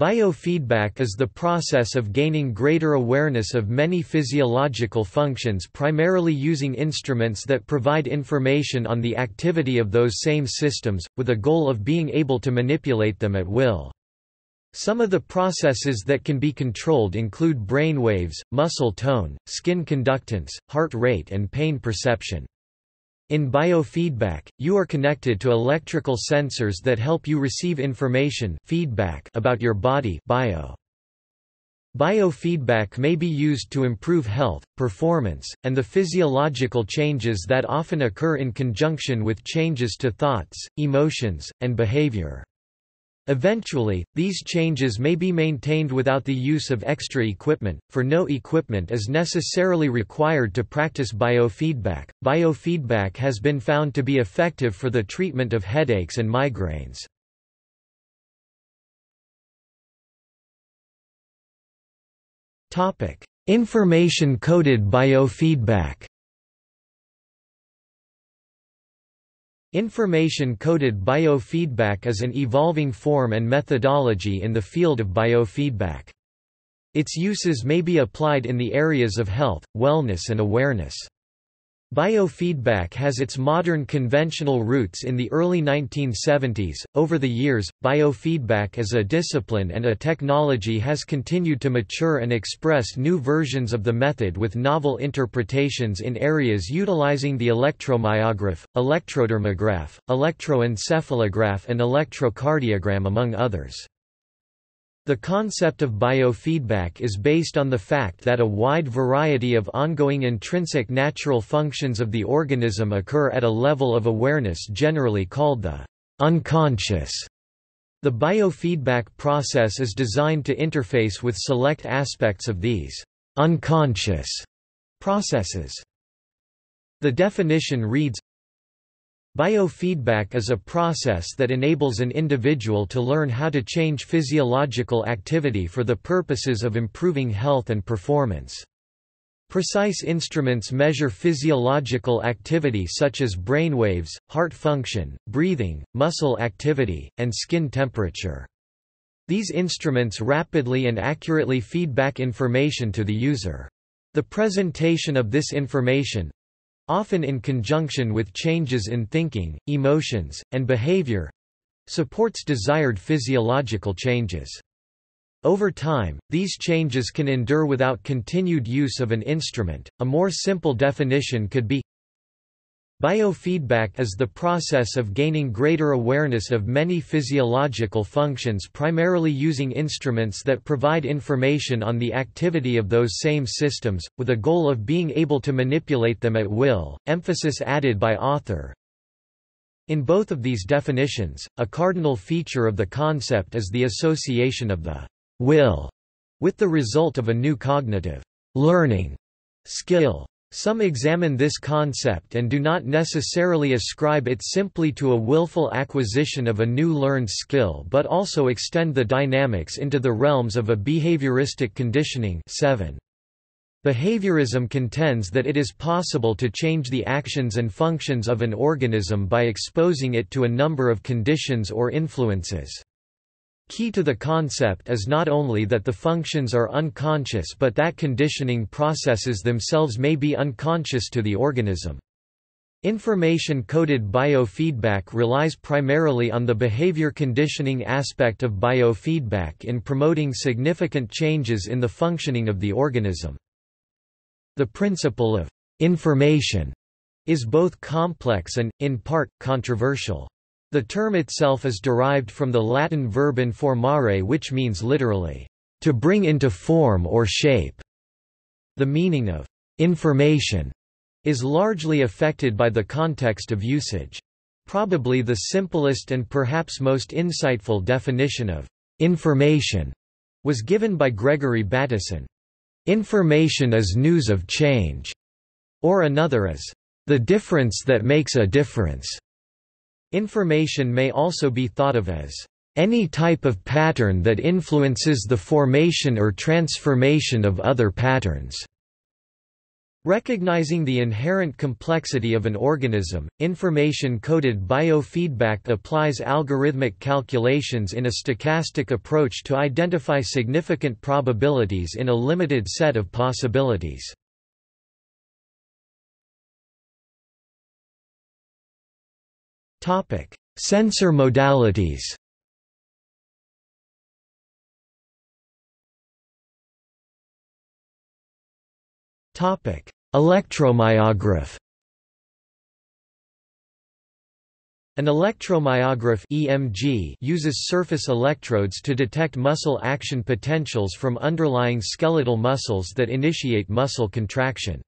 Biofeedback is the process of gaining greater awareness of many physiological functions primarily using instruments that provide information on the activity of those same systems, with a goal of being able to manipulate them at will. Some of the processes that can be controlled include brain waves, muscle tone, skin conductance, heart rate and pain perception. In biofeedback, you are connected to electrical sensors that help you receive information feedback about your body bio. Biofeedback may be used to improve health, performance, and the physiological changes that often occur in conjunction with changes to thoughts, emotions, and behavior. Eventually, these changes may be maintained without the use of extra equipment, for no equipment is necessarily required to practice biofeedback. Biofeedback has been found to be effective for the treatment of headaches and migraines. Topic: Information coded biofeedback. Is an evolving form and methodology in the field of biofeedback. Its uses may be applied in the areas of health, wellness and awareness. Biofeedback has its modern conventional roots in the early 1970s. Over the years, biofeedback as a discipline and a technology has continued to mature and express new versions of the method with novel interpretations in areas utilizing the electromyograph, electrodermograph, electroencephalograph, and electrocardiogram, among others. The concept of biofeedback is based on the fact that a wide variety of ongoing intrinsic natural functions of the organism occur at a level of awareness generally called the unconscious. The biofeedback process is designed to interface with select aspects of these unconscious processes. The definition reads Biofeedback is a process that enables an individual to learn how to change physiological activity for the purposes of improving health and performance. Precise instruments measure physiological activity such as brainwaves, heart function, breathing, muscle activity, and skin temperature. These instruments rapidly and accurately feed back information to the user. The presentation of this information, often in conjunction with changes in thinking, emotions, and behavior supports desired physiological changes. Over time, these changes can endure without continued use of an instrument. A more simple definition could be Biofeedback is the process of gaining greater awareness of many physiological functions primarily using instruments that provide information on the activity of those same systems, with a goal of being able to manipulate them at will. Emphasis added by author. In both of these definitions, a cardinal feature of the concept is the association of the will with the result of a new cognitive learning skill. Some examine this concept and do not necessarily ascribe it simply to a willful acquisition of a new learned skill but also extend the dynamics into the realms of a behavioristic conditioning 7. Behaviorism contends that it is possible to change the actions and functions of an organism by exposing it to a number of conditions or influences. Key to the concept is not only that the functions are unconscious but that conditioning processes themselves may be unconscious to the organism. Information-coded biofeedback relies primarily on the behavior conditioning aspect of biofeedback in promoting significant changes in the functioning of the organism. The principle of information is both complex and, in part, controversial. The term itself is derived from the Latin verb informare which means literally, to bring into form or shape. The meaning of information is largely affected by the context of usage. Probably the simplest and perhaps most insightful definition of information was given by Gregory Bateson. Information is news of change, or another is the difference that makes a difference. Information may also be thought of as any type of pattern that influences the formation or transformation of other patterns. Recognizing the inherent complexity of an organism, information-coded biofeedback applies algorithmic calculations in a stochastic approach to identify significant probabilities in a limited set of possibilities. Sensor modalities Topic: Electromyograph. An electromyograph (EMG) uses surface electrodes to detect muscle action potentials from underlying skeletal muscles that initiate muscle contraction.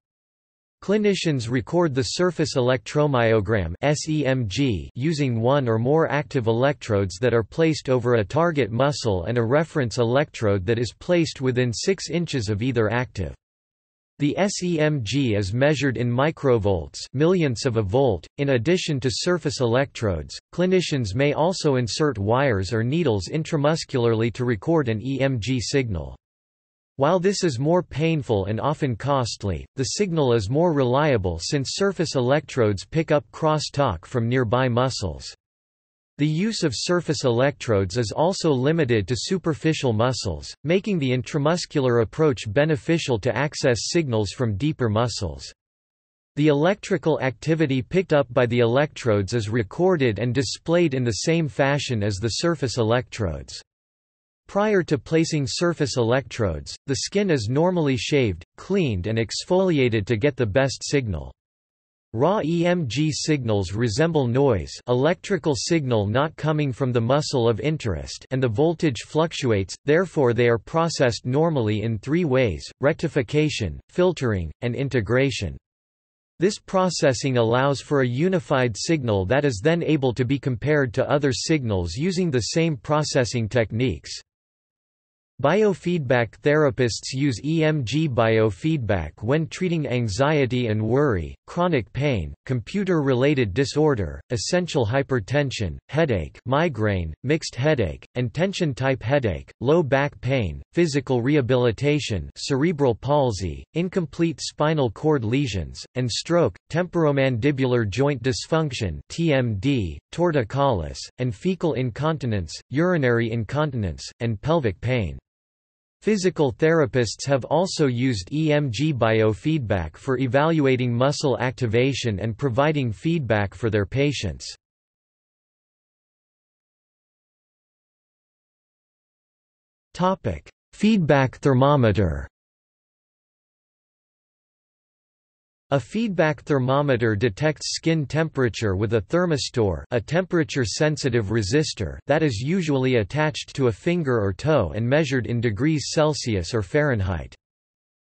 Clinicians record the surface electromyogram (SEMG) using one or more active electrodes that are placed over a target muscle and a reference electrode that is placed within 6 inches of either active. The SEMG is measured in microvolts millionths of a volt. .In addition to surface electrodes, clinicians may also insert wires or needles intramuscularly to record an EMG signal. While this is more painful and often costly, the signal is more reliable since surface electrodes pick up cross-talk from nearby muscles. The use of surface electrodes is also limited to superficial muscles, making the intramuscular approach beneficial to access signals from deeper muscles. The electrical activity picked up by the electrodes is recorded and displayed in the same fashion as the surface electrodes. Prior to placing surface electrodes, the skin is normally shaved, cleaned and exfoliated to get the best signal. Raw EMG signals resemble noise electrical signal not coming from the muscle of interest and the voltage fluctuates, therefore they are processed normally in three ways, rectification, filtering, and integration. This processing allows for a unified signal that is then able to be compared to other signals using the same processing techniques. Biofeedback therapists use EMG biofeedback when treating anxiety and worry, chronic pain, computer-related disorder, essential hypertension, headache migraine, mixed headache, and tension-type headache, low back pain, physical rehabilitation cerebral palsy, incomplete spinal cord lesions, and stroke, temporomandibular joint dysfunction TMD, torticollis, and fecal incontinence, urinary incontinence, and pelvic pain. Physical therapists have also used EMG biofeedback for evaluating muscle activation and providing feedback for their patients. Feedback thermometer A feedback thermometer detects skin temperature with a thermistor a temperature-sensitive resistor that is usually attached to a finger or toe and measured in degrees Celsius or Fahrenheit.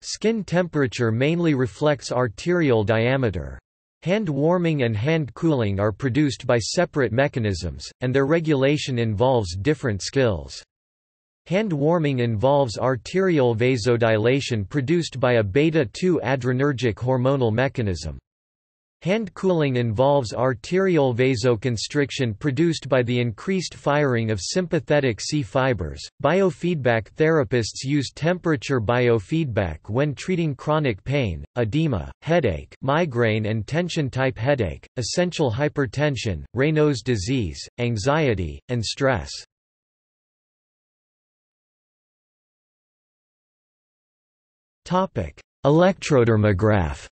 Skin temperature mainly reflects arterial diameter. Hand warming and hand cooling are produced by separate mechanisms, and their regulation involves different skills. Hand warming involves arterial vasodilation produced by a beta-2 adrenergic hormonal mechanism. Hand cooling involves arterial vasoconstriction produced by the increased firing of sympathetic C fibers. Biofeedback therapists use temperature biofeedback when treating chronic pain, edema, headache, migraine and tension type headache, essential hypertension, Raynaud's disease, anxiety, and stress. Electrodermograph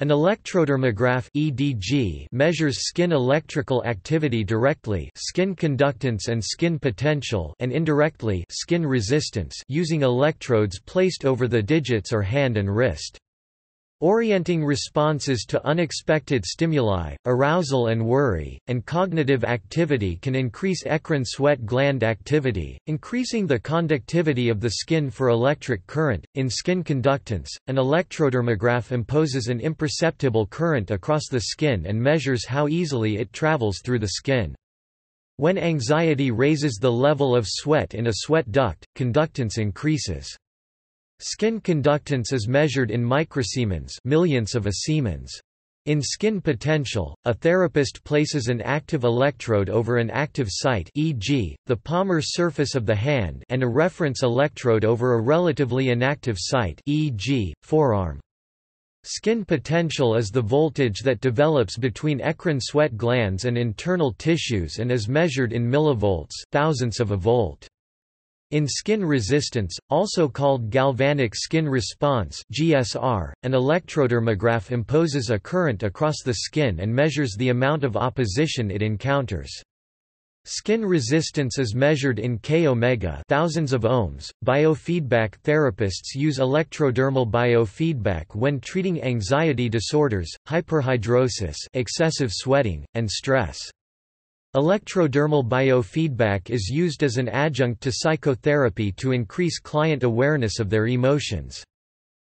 An electrodermograph EDG measures skin electrical activity directly skin conductance and skin potential and indirectly skin resistance using electrodes placed over the digits or hand and wrist. Orienting responses to unexpected stimuli, arousal and worry, and cognitive activity can increase eccrine sweat gland activity, increasing the conductivity of the skin for electric current. In skin conductance, an electrodermograph imposes an imperceptible current across the skin and measures how easily it travels through the skin. When anxiety raises the level of sweat in a sweat duct, conductance increases. Skin conductance is measured in microsiemens millionths of a Siemens. In skin potential, a therapist places an active electrode over an active site e.g., the palmar surface of the hand and a reference electrode over a relatively inactive site e.g., forearm. Skin potential is the voltage that develops between eccrine sweat glands and internal tissues and is measured in millivolts thousandths of a volt. In skin resistance, also called galvanic skin response (GSR), an electrodermograph imposes a current across the skin and measures the amount of opposition it encounters. Skin resistance is measured in K omega, thousands of ohms. Biofeedback therapists use electrodermal biofeedback when treating anxiety disorders, hyperhidrosis, excessive sweating, and stress. Electrodermal biofeedback is used as an adjunct to psychotherapy to increase client awareness of their emotions.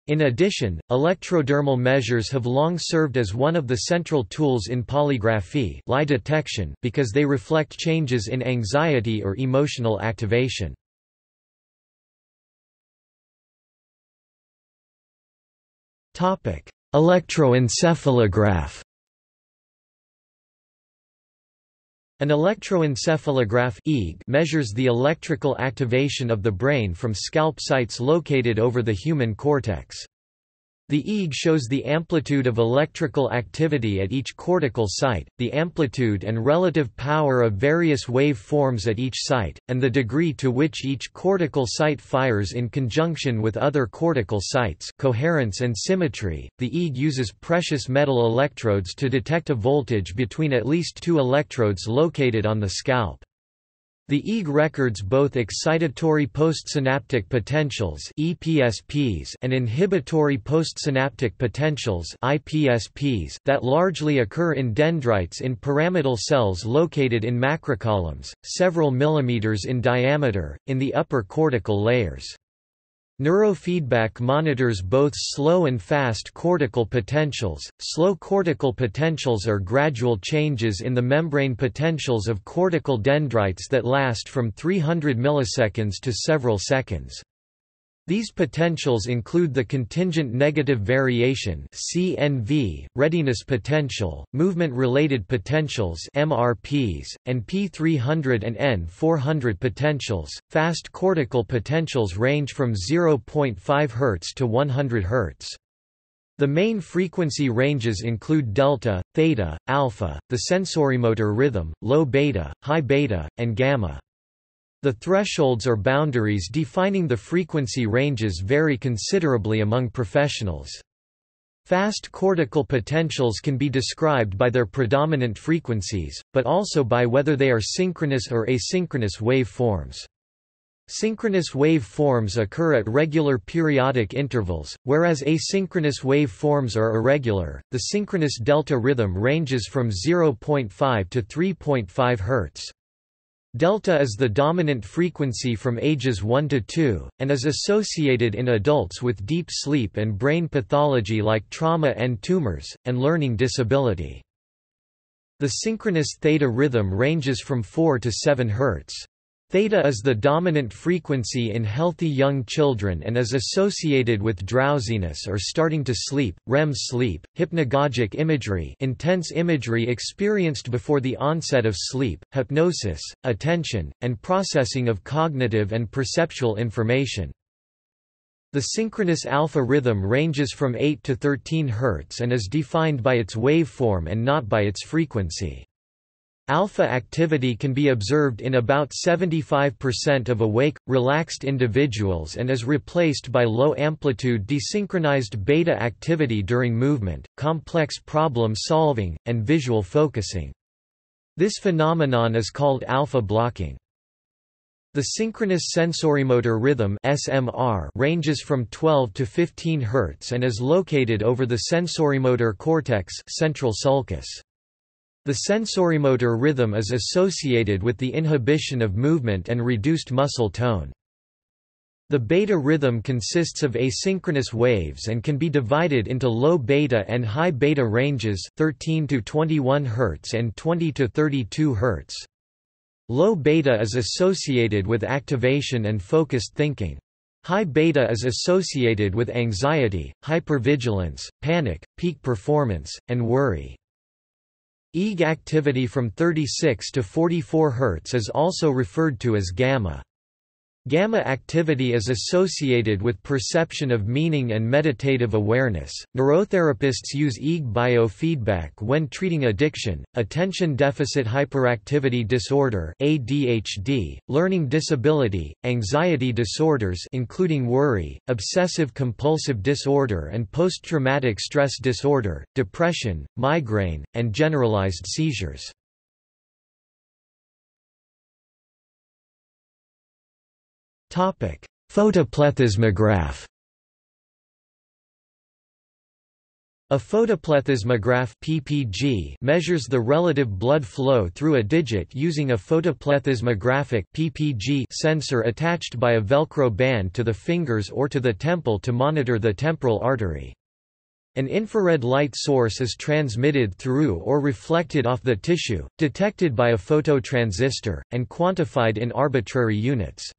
In addition, electrodermal measures have long served as one of the central tools in polygraphy lie detection because they reflect changes in anxiety or emotional activation. Electroencephalograph An electroencephalograph measures the electrical activation of the brain from scalp sites located over the human cortex. The EEG shows the amplitude of electrical activity at each cortical site, the amplitude and relative power of various wave forms at each site, and the degree to which each cortical site fires in conjunction with other cortical sites coherence and symmetry. The EEG uses precious metal electrodes to detect a voltage between at least two electrodes located on the scalp. The EEG records both excitatory postsynaptic potentials (EPSPs) and inhibitory postsynaptic potentials (IPSPs) that largely occur in dendrites in pyramidal cells located in macrocolumns, several millimeters in diameter, in the upper cortical layers. Neurofeedback monitors both slow and fast cortical potentials. Slow cortical potentials are gradual changes in the membrane potentials of cortical dendrites that last from 300 milliseconds to several seconds. These potentials include the contingent negative variation (CNV), readiness potential, movement-related potentials (MRPs), and P300 and N400 potentials. Fast cortical potentials range from 0.5 Hz to 100 Hz. The main frequency ranges include delta, theta, alpha, the sensorimotor rhythm, low beta, high beta, and gamma. The thresholds or boundaries defining the frequency ranges vary considerably among professionals. Fast cortical potentials can be described by their predominant frequencies, but also by whether they are synchronous or asynchronous wave forms. Synchronous wave forms occur at regular periodic intervals, whereas asynchronous wave forms are irregular. The synchronous delta rhythm ranges from 0.5 to 3.5 Hz. Delta is the dominant frequency from ages 1 to 2, and is associated in adults with deep sleep and brain pathology like trauma and tumors, and learning disability. The synchronous theta rhythm ranges from 4 to 7 Hz. Theta is the dominant frequency in healthy young children and is associated with drowsiness or starting to sleep, REM sleep, hypnagogic imagery intense imagery experienced before the onset of sleep, hypnosis, attention, and processing of cognitive and perceptual information. The synchronous alpha rhythm ranges from 8 to 13 Hz and is defined by its waveform and not by its frequency. Alpha activity can be observed in about 75% of awake, relaxed individuals and is replaced by low-amplitude desynchronized beta activity during movement, complex problem solving, and visual focusing. This phenomenon is called alpha blocking. The synchronous sensorimotor rhythm (SMR) ranges from 12 to 15 Hz and is located over the sensorimotor cortex, central sulcus. The sensorimotor rhythm is associated with the inhibition of movement and reduced muscle tone. The beta rhythm consists of asynchronous waves and can be divided into low beta and high beta ranges 13 to 21 Hz and 20 to 32 Hz. Low beta is associated with activation and focused thinking. High beta is associated with anxiety, hypervigilance, panic, peak performance, and worry. EEG activity from 36 to 44 Hz is also referred to as gamma. Gamma activity is associated with perception of meaning and meditative awareness. Neurotherapists use EEG biofeedback when treating addiction, attention deficit hyperactivity disorder (ADHD), learning disability, anxiety disorders including worry, obsessive compulsive disorder and post-traumatic stress disorder, depression, migraine, and generalized seizures. Photoplethysmograph. A photoplethysmograph (PPG) measures the relative blood flow through a digit using a photoplethysmographic (PPG) sensor attached by a velcro band to the fingers or to the temple to monitor the temporal artery. An infrared light source is transmitted through or reflected off the tissue, detected by a phototransistor, and quantified in arbitrary units.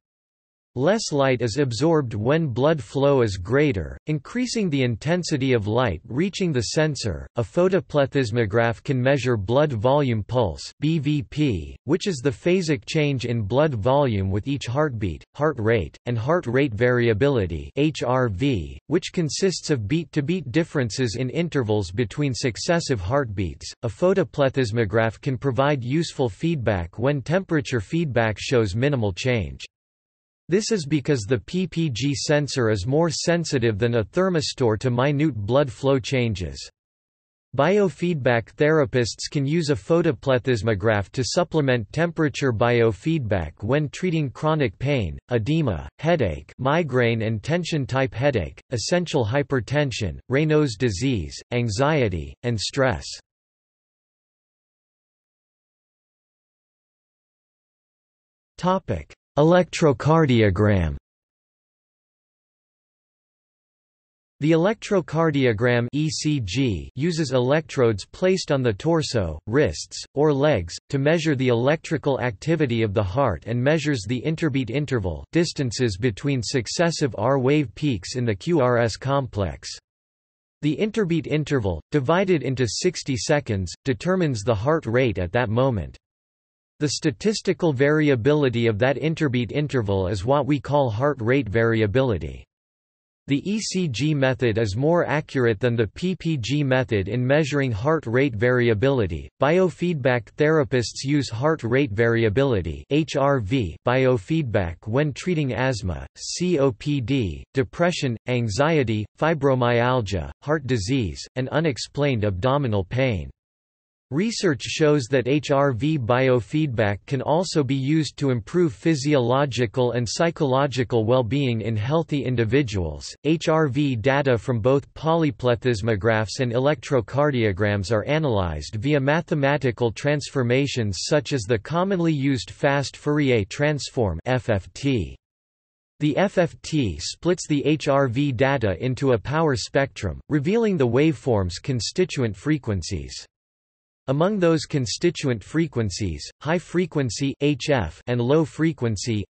Less light is absorbed when blood flow is greater, increasing the intensity of light reaching the sensor. A photoplethysmograph can measure blood volume pulse (BVP), which is the phasic change in blood volume with each heartbeat, heart rate, and heart rate variability (HRV), which consists of beat-to-beat -beat differences in intervals between successive heartbeats. A photoplethysmograph can provide useful feedback when temperature feedback shows minimal change. This is because the PPG sensor is more sensitive than a thermistor to minute blood flow changes. Biofeedback therapists can use a photoplethysmograph to supplement temperature biofeedback when treating chronic pain, edema, headache migraine and tension-type headache, essential hypertension, Raynaud's disease, anxiety, and stress. Electrocardiogram The electrocardiogram ECG uses electrodes placed on the torso, wrists, or legs, to measure the electrical activity of the heart and measures the interbeat interval distances between successive R-wave peaks in the QRS complex. The interbeat interval, divided into 60 seconds, determines the heart rate at that moment. The statistical variability of that interbeat interval is what we call heart rate variability. The ECG method is more accurate than the PPG method in measuring heart rate variability. Biofeedback therapists use heart rate variability (HRV) biofeedback when treating asthma, COPD, depression, anxiety, fibromyalgia, heart disease, and unexplained abdominal pain. Research shows that HRV biofeedback can also be used to improve physiological and psychological well-being in healthy individuals. HRV data from both photoplethysmographs and electrocardiograms are analyzed via mathematical transformations such as the commonly used fast Fourier transform (FFT). The FFT splits the HRV data into a power spectrum, revealing the waveform's constituent frequencies. Among those constituent frequencies, high-frequency (HF) and low-frequency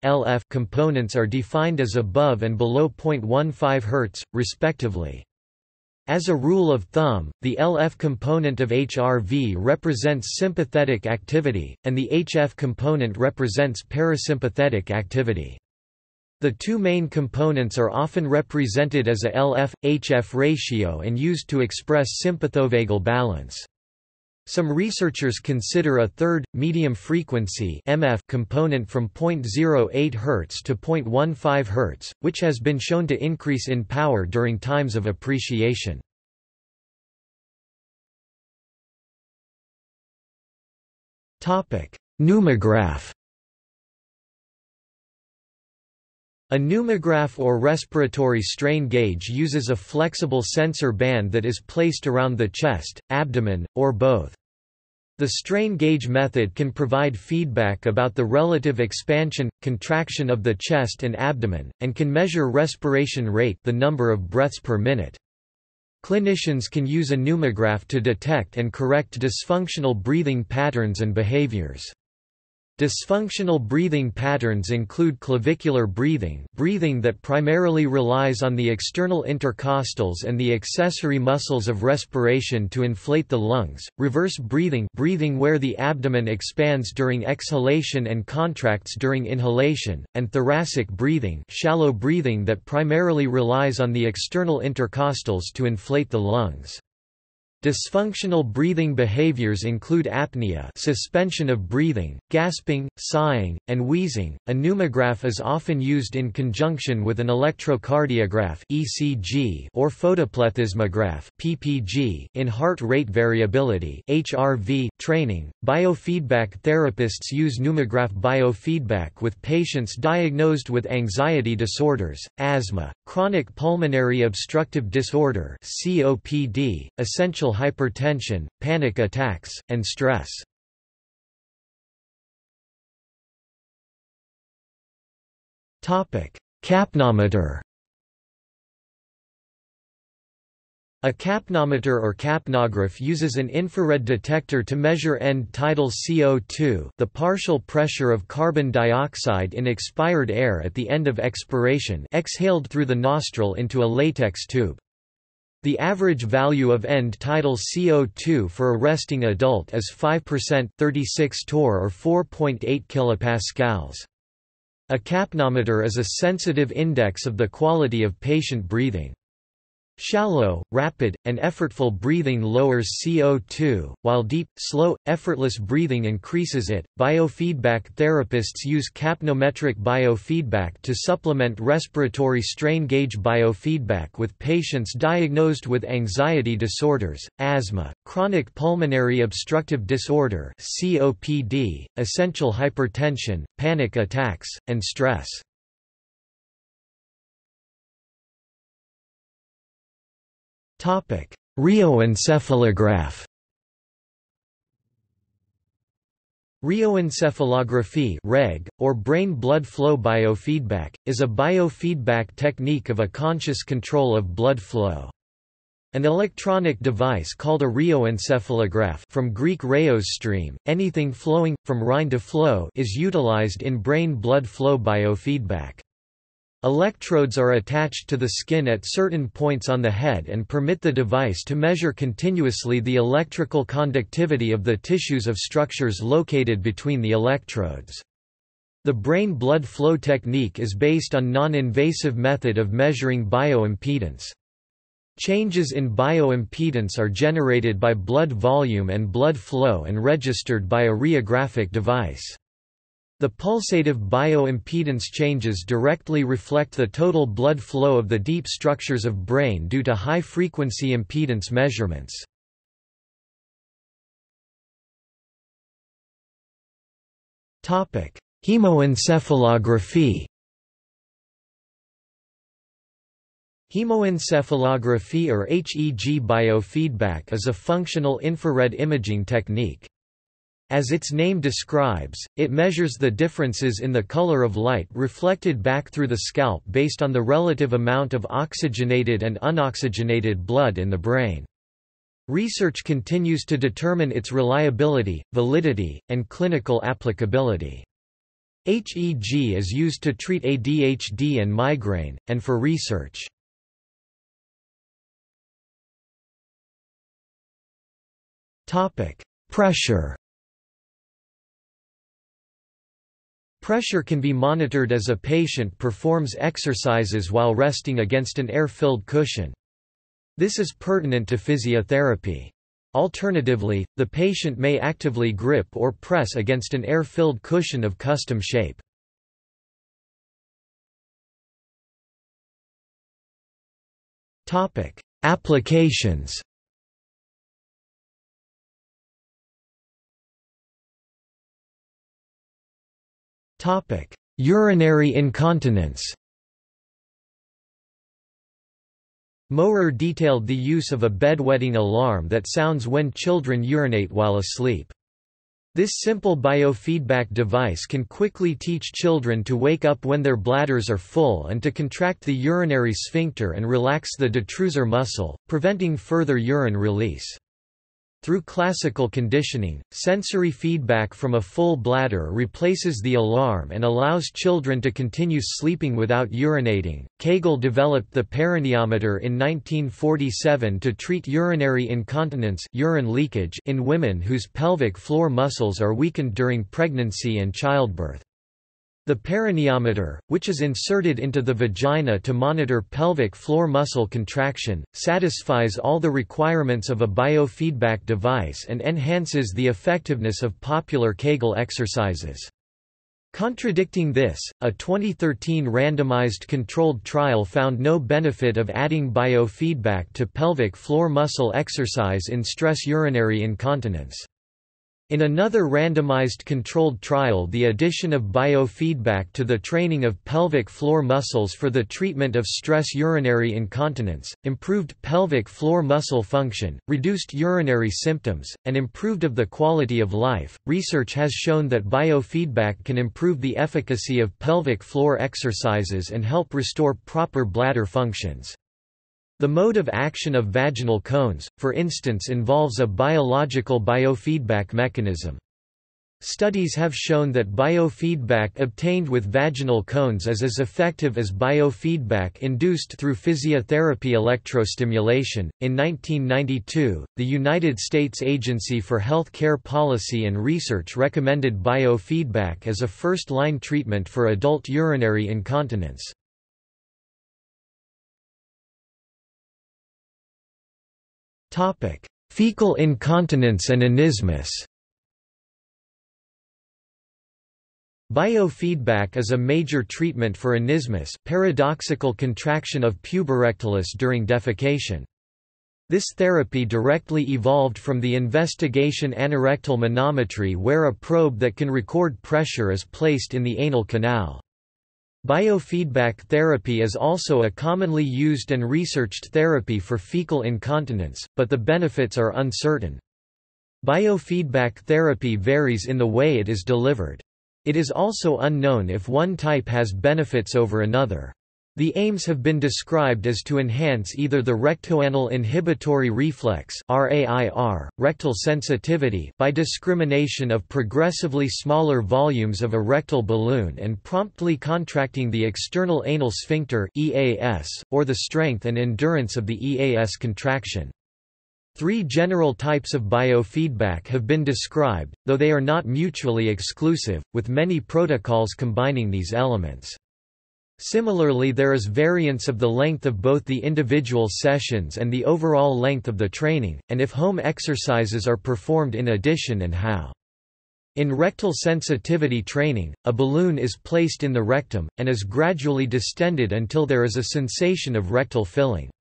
components are defined as above and below 0.15 Hz, respectively. As a rule of thumb, the LF component of HRV represents sympathetic activity, and the HF component represents parasympathetic activity. The two main components are often represented as a LF-HF ratio and used to express sympathovagal balance. Some researchers consider a third, medium frequency MF component from 0.08 Hz to 0.15 Hz, which has been shown to increase in power during times of appreciation. Pneumograph A pneumograph or respiratory strain gauge uses a flexible sensor band that is placed around the chest, abdomen, or both. The strain gauge method can provide feedback about the relative expansion, contraction of the chest and abdomen, and can measure respiration rate the number of breaths per minute. Clinicians can use a pneumograph to detect and correct dysfunctional breathing patterns and behaviors. Dysfunctional breathing patterns include clavicular breathing breathing that primarily relies on the external intercostals and the accessory muscles of respiration to inflate the lungs, reverse breathing breathing where the abdomen expands during exhalation and contracts during inhalation, and thoracic breathing shallow breathing that primarily relies on the external intercostals to inflate the lungs. Dysfunctional breathing behaviors include apnea suspension of breathing, gasping, sighing, and wheezing. A pneumograph is often used in conjunction with an electrocardiograph (ECG) or photoplethysmograph (PPG) in heart rate variability (HRV) training. Biofeedback therapists use pneumograph biofeedback with patients diagnosed with anxiety disorders, asthma, chronic pulmonary obstructive disorder (COPD), essential hypertension, panic attacks, and stress. Capnometer A capnometer or capnograph uses an infrared detector to measure end-tidal CO2 the partial pressure of carbon dioxide in expired air at the end of expiration exhaled through the nostril into a latex tube. The average value of end-tidal CO2 for a resting adult is 5% 36 torr or 4.8 kilopascals. A capnometer is a sensitive index of the quality of patient breathing. Shallow, rapid, and effortful breathing lowers CO2, while deep, slow, effortless breathing increases it. Biofeedback therapists use capnometric biofeedback to supplement respiratory strain gauge biofeedback with patients diagnosed with anxiety disorders, asthma, chronic pulmonary obstructive disorder (COPD), essential hypertension, panic attacks, and stress. Rheoencephalograph Rheoencephalography REG, or brain blood flow biofeedback, is a biofeedback technique of a conscious control of blood flow. An electronic device called a rheoencephalograph from Greek rheos stream, anything flowing, from rhein to flow is utilized in brain blood flow biofeedback. Electrodes are attached to the skin at certain points on the head and permit the device to measure continuously the electrical conductivity of the tissues of structures located between the electrodes. The brain blood flow technique is based on non-invasive method of measuring bioimpedance. Changes in bioimpedance are generated by blood volume and blood flow and registered by a rheographic device. The pulsative bioimpedance changes directly reflect the total blood flow of the deep structures of brain due to high-frequency impedance measurements. Hemoencephalography Hemoencephalography or HEG biofeedback is a functional infrared imaging technique. As its name describes, it measures the differences in the color of light reflected back through the scalp based on the relative amount of oxygenated and unoxygenated blood in the brain. Research continues to determine its reliability, validity, and clinical applicability. HEG is used to treat ADHD and migraine, and for research. Pressure Pressure can be monitored as a patient performs exercises while resting against an air-filled cushion. This is pertinent to physiotherapy. Alternatively, the patient may actively grip or press against an air-filled cushion of custom shape. Applications Urinary incontinence Mowrer detailed the use of a bedwetting alarm that sounds when children urinate while asleep. This simple biofeedback device can quickly teach children to wake up when their bladders are full and to contract the urinary sphincter and relax the detrusor muscle, preventing further urine release. Through classical conditioning, sensory feedback from a full bladder replaces the alarm and allows children to continue sleeping without urinating. Kegel developed the perineometer in 1947 to treat urinary incontinence urine leakage in women whose pelvic floor muscles are weakened during pregnancy and childbirth. The perineometer, which is inserted into the vagina to monitor pelvic floor muscle contraction, satisfies all the requirements of a biofeedback device and enhances the effectiveness of popular Kegel exercises. Contradicting this, a 2013 randomized controlled trial found no benefit of adding biofeedback to pelvic floor muscle exercise in stress urinary incontinence. In another randomized controlled trial the addition of biofeedback to the training of pelvic floor muscles for the treatment of stress urinary incontinence, improved pelvic floor muscle function, reduced urinary symptoms, and improved of the quality of life. Research has shown that biofeedback can improve the efficacy of pelvic floor exercises and help restore proper bladder functions. The mode of action of vaginal cones, for instance involves a biological biofeedback mechanism. Studies have shown that biofeedback obtained with vaginal cones is as effective as biofeedback induced through physiotherapy electrostimulation. In 1992, the United States Agency for Health Care Policy and Research recommended biofeedback as a first line treatment for adult urinary incontinence. Topic: Fecal incontinence and anismus. Biofeedback is a major treatment for anismus, paradoxical contraction of puborectalis during defecation. This therapy directly evolved from the investigation anorectal manometry where a probe that can record pressure is placed in the anal canal. Biofeedback therapy is also a commonly used and researched therapy for fecal incontinence, but the benefits are uncertain. Biofeedback therapy varies in the way it is delivered. It is also unknown if one type has benefits over another. The aims have been described as to enhance either the rectoanal inhibitory reflex RAIR, rectal sensitivity by discrimination of progressively smaller volumes of a rectal balloon and promptly contracting the external anal sphincter EAS, or the strength and endurance of the EAS contraction. Three general types of biofeedback have been described, though they are not mutually exclusive, with many protocols combining these elements. Similarly there is variance of the length of both the individual sessions and the overall length of the training, and if home exercises are performed in addition and how. In rectal sensitivity training, a balloon is placed in the rectum, and is gradually distended until there is a sensation of rectal filling.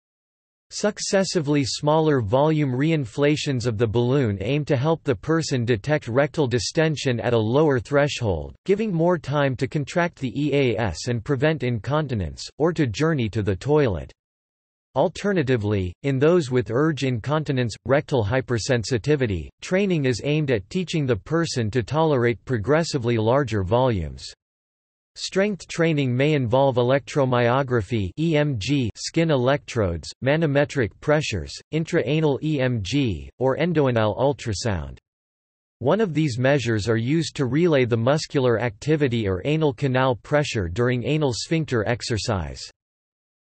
Successively smaller volume reinflations of the balloon aim to help the person detect rectal distension at a lower threshold, giving more time to contract the EAS and prevent incontinence, or to journey to the toilet. Alternatively, in those with urge incontinence, rectal hypersensitivity, training is aimed at teaching the person to tolerate progressively larger volumes. Strength training may involve electromyography EMG skin electrodes, manometric pressures, intra-anal EMG, or endoanal ultrasound. One of these measures are used to relay the muscular activity or anal canal pressure during anal sphincter exercise.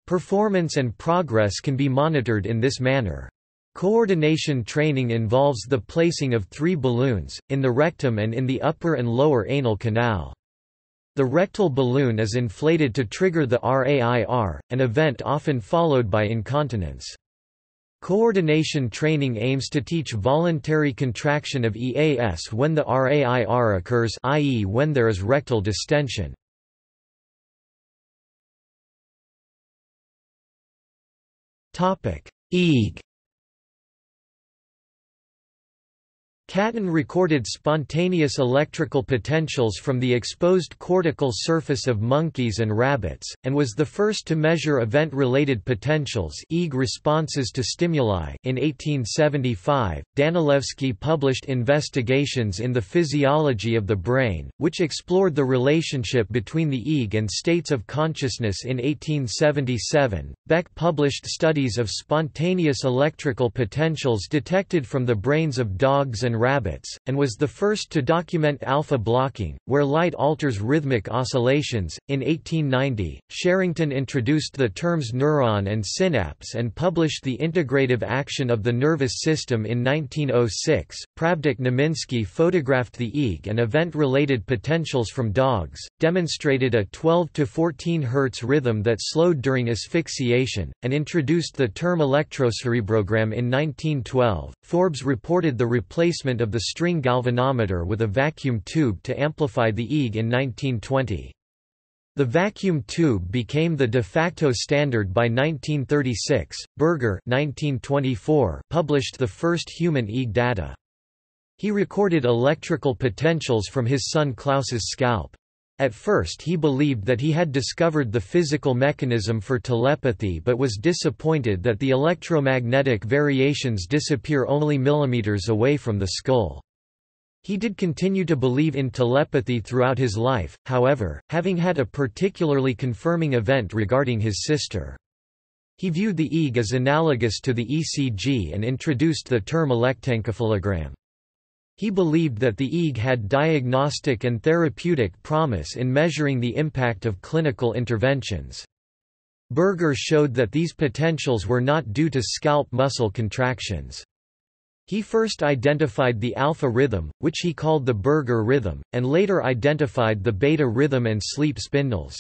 Performance and progress can be monitored in this manner. Coordination training involves the placing of three balloons, in the rectum and in the upper and lower anal canal. The rectal balloon is inflated to trigger the RAIR, an event often followed by incontinence. Coordination training aims to teach voluntary contraction of EAS when the RAIR occurs i.e. when there is rectal distension. EEG Caton recorded spontaneous electrical potentials from the exposed cortical surface of monkeys and rabbits, and was the first to measure event-related potentials EEG responses to stimuli. In 1875, Danilevsky published Investigations in the Physiology of the Brain, which explored the relationship between the EEG and states of consciousness in 1877. Beck published studies of spontaneous electrical potentials detected from the brains of dogs and rabbits, and was the first to document alpha blocking, where light alters rhythmic oscillations. In 1890, Sherrington introduced the terms neuron and synapse and published The Integrative Action of the Nervous System in 1906. Pravdich-Neminsky photographed the EEG and event related potentials from dogs, demonstrated a 12 to 14 Hz rhythm that slowed during asphyxiation, and introduced the term electrocerebrogram in 1912. Forbes reported the replacement of the string galvanometer with a vacuum tube to amplify the EEG in 1920. The vacuum tube became the de facto standard by 1936. Berger 1924 published the first human EEG data. He recorded electrical potentials from his son Klaus's scalp. At first he believed that he had discovered the physical mechanism for telepathy but was disappointed that the electromagnetic variations disappear only millimeters away from the skull. He did continue to believe in telepathy throughout his life, however, having had a particularly confirming event regarding his sister. He viewed the EEG as analogous to the ECG and introduced the term electencephalogram. He believed that the EEG had diagnostic and therapeutic promise in measuring the impact of clinical interventions. Berger showed that these potentials were not due to scalp muscle contractions. He first identified the alpha rhythm, which he called the Berger rhythm, and later identified the beta rhythm and sleep spindles.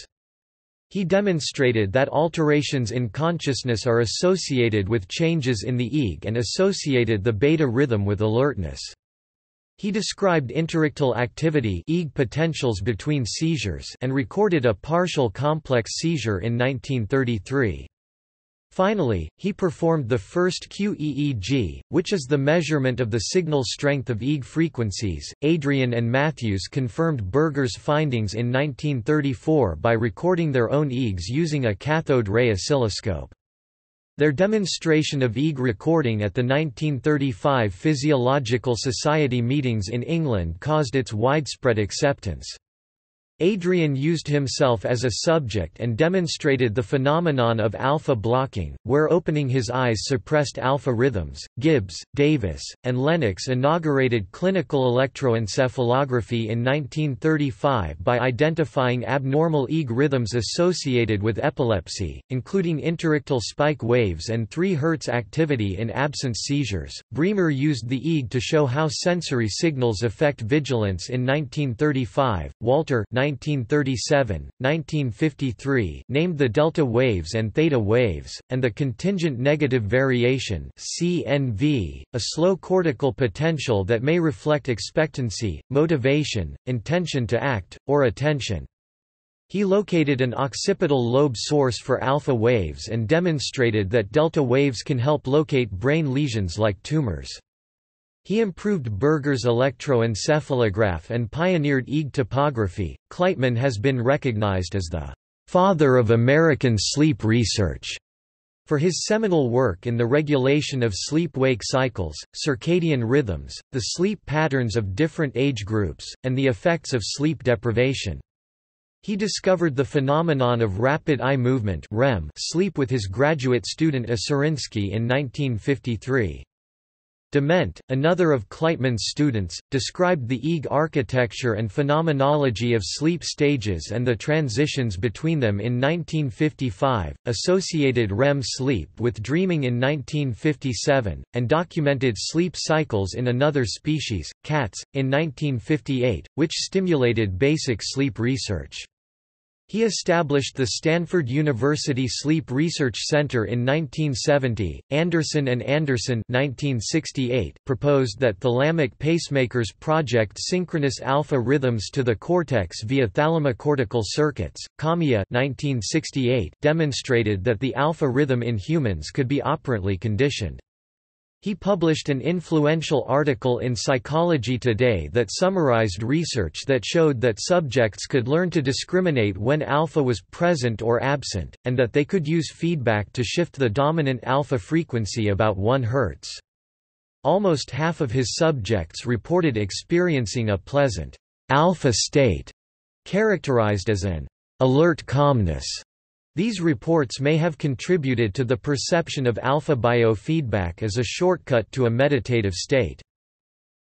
He demonstrated that alterations in consciousness are associated with changes in the EEG and associated the beta rhythm with alertness. He described interictal activity potentials between seizures and recorded a partial complex seizure in 1933. Finally, he performed the first QEEG, which is the measurement of the signal strength of EEG frequencies. Adrian and Matthews confirmed Berger's findings in 1934 by recording their own EEGs using a cathode ray oscilloscope. Their demonstration of EEG recording at the 1935 Physiological Society meetings in England caused its widespread acceptance. Adrian used himself as a subject and demonstrated the phenomenon of alpha blocking, where opening his eyes suppressed alpha rhythms. Gibbs, Davis, and Lennox inaugurated clinical electroencephalography in 1935 by identifying abnormal EEG rhythms associated with epilepsy, including interictal spike waves and 3 Hz activity in absence seizures. Bremer used the EEG to show how sensory signals affect vigilance in 1935. Walter 1937, 1953 named the delta waves and theta waves, and the contingent negative variation CNV, a slow cortical potential that may reflect expectancy, motivation, intention to act, or attention. He located an occipital lobe source for alpha waves and demonstrated that delta waves can help locate brain lesions like tumors. He improved Berger's electroencephalograph and pioneered EEG topography. Kleitman has been recognized as the father of American sleep research for his seminal work in the regulation of sleep-wake cycles, circadian rhythms, the sleep patterns of different age groups, and the effects of sleep deprivation. He discovered the phenomenon of rapid eye movement REM sleep with his graduate student Aserinsky in 1953. Dement, another of Kleitman's students, described the EEG architecture and phenomenology of sleep stages and the transitions between them in 1955, associated REM sleep with dreaming in 1957, and documented sleep cycles in another species, cats, in 1958, which stimulated basic sleep research. He established the Stanford University Sleep Research Center in 1970. Andersen and Andersson 1968 proposed that thalamic pacemakers project synchronous alpha rhythms to the cortex via thalamocortical circuits. Kamiya 1968 demonstrated that the alpha rhythm in humans could be operantly conditioned. He published an influential article in Psychology Today that summarized research that showed that subjects could learn to discriminate when alpha was present or absent, and that they could use feedback to shift the dominant alpha frequency about 1 Hz. Almost half of his subjects reported experiencing a pleasant alpha state, characterized as an alert calmness. These reports may have contributed to the perception of alpha biofeedback as a shortcut to a meditative state.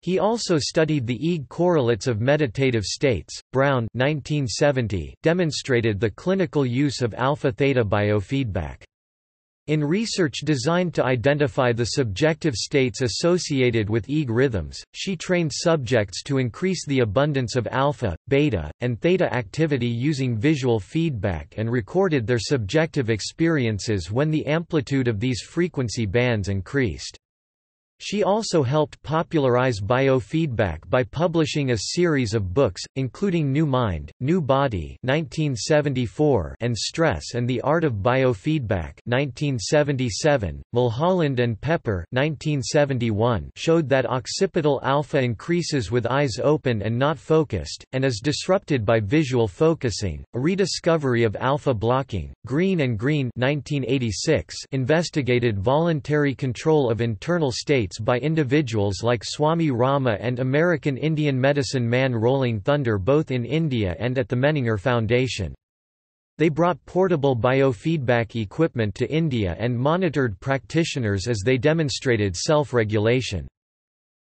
He also studied the EEG correlates of meditative states. Brown 1970 demonstrated the clinical use of alpha-theta biofeedback. In research designed to identify the subjective states associated with EEG rhythms, she trained subjects to increase the abundance of alpha, beta, and theta activity using visual feedback and recorded their subjective experiences when the amplitude of these frequency bands increased. She also helped popularize biofeedback by publishing a series of books, including New Mind, New Body 1974 and Stress and the Art of Biofeedback 1977. Mulholland and Peper 1971 showed that occipital alpha increases with eyes open and not focused, and is disrupted by visual focusing. A rediscovery of alpha blocking, Green and Green 1986 investigated voluntary control of internal states by individuals like Swami Rama and American Indian medicine man Rolling Thunder both in India and at the Menninger Foundation. They brought portable biofeedback equipment to India and monitored practitioners as they demonstrated self-regulation.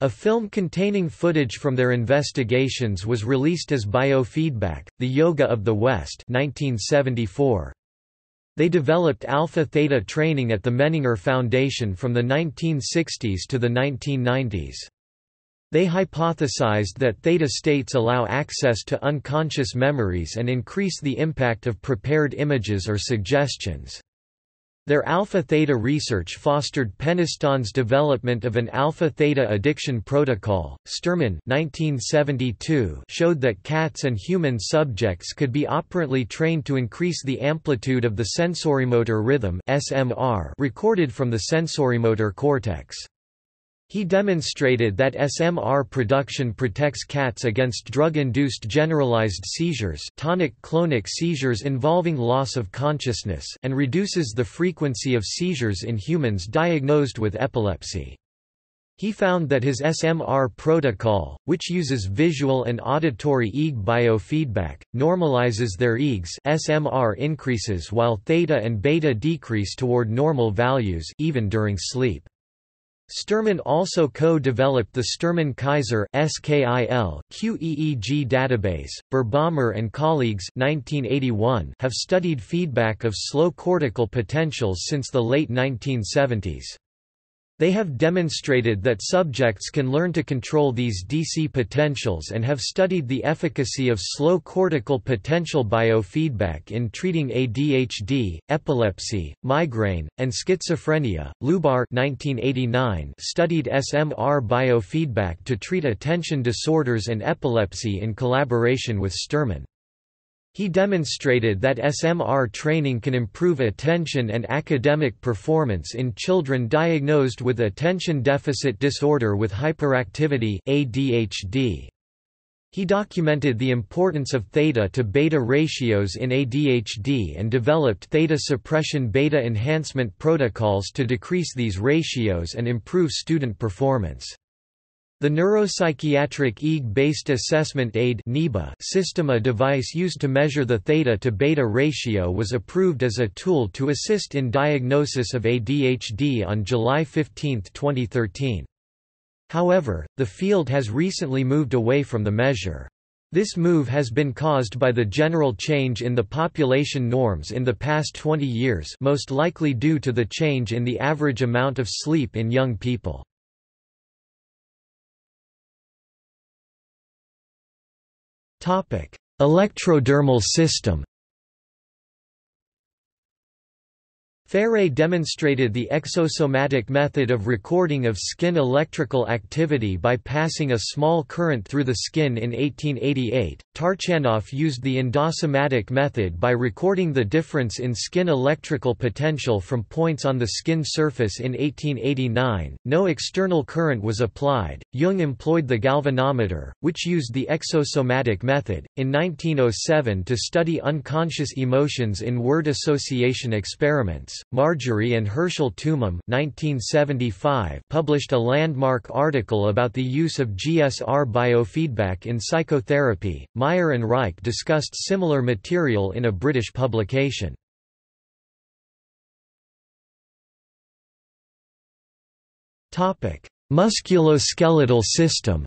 A film containing footage from their investigations was released as Biofeedback, The Yoga of the West 1974. They developed alpha-theta training at the Menninger Foundation from the 1960s to the 1990s. They hypothesized that theta states allow access to unconscious memories and increase the impact of prepared images or suggestions. Their alpha-theta research fostered Peniston's development of an alpha-theta addiction protocol. Sterman 1972 showed that cats and human subjects could be operantly trained to increase the amplitude of the sensorimotor rhythm (SMR) recorded from the sensorimotor cortex. He demonstrated that SMR production protects cats against drug-induced generalized seizures tonic-clonic seizures involving loss of consciousness and reduces the frequency of seizures in humans diagnosed with epilepsy. He found that his SMR protocol, which uses visual and auditory EEG biofeedback, normalizes their EEGs SMR increases while theta and beta decrease toward normal values even during sleep. Sterman also co-developed the Sterman Kaiser QEEG database. Birbaumer and colleagues 1981 have studied feedback of slow cortical potentials since the late 1970s. They have demonstrated that subjects can learn to control these DC potentials and have studied the efficacy of slow cortical potential biofeedback in treating ADHD, epilepsy, migraine, and schizophrenia. Lubar 1989 studied SMR biofeedback to treat attention disorders and epilepsy in collaboration with Sterman. He demonstrated that SMR training can improve attention and academic performance in children diagnosed with attention deficit disorder with hyperactivity ADHD. He documented the importance of theta to beta ratios in ADHD and developed theta suppression beta enhancement protocols to decrease these ratios and improve student performance. The Neuropsychiatric EEG-based assessment aid system a device used to measure the theta to beta ratio was approved as a tool to assist in diagnosis of ADHD on July 15, 2013. However, the field has recently moved away from the measure. This move has been caused by the general change in the population norms in the past 20 years most likely due to the change in the average amount of sleep in young people. Electrodermal system. Féré demonstrated the exosomatic method of recording of skin electrical activity by passing a small current through the skin in 1888. Tarchanov used the endosomatic method by recording the difference in skin electrical potential from points on the skin surface in 1889. No external current was applied. Jung employed the galvanometer, which used the exosomatic method, in 1907 to study unconscious emotions in word association experiments. Marjorie and Herschel Toomim published a landmark article about the use of GSR biofeedback in psychotherapy. Meyer and Reich discussed similar material in a British publication. Musculoskeletal system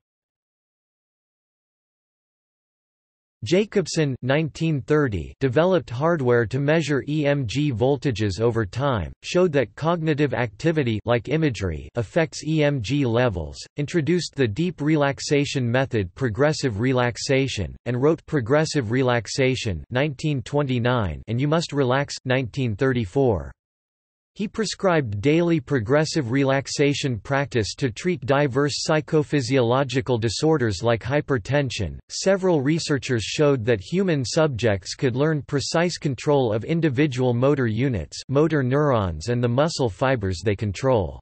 Jacobson 1930 developed hardware to measure EMG voltages over time, showed that cognitive activity like imagery affects EMG levels, introduced the deep relaxation method progressive relaxation, and wrote Progressive Relaxation 1929 and You Must Relax 1934. He prescribed daily progressive relaxation practice to treat diverse psychophysiological disorders like hypertension. Several researchers showed that human subjects could learn precise control of individual motor units, motor neurons and the muscle fibers they control.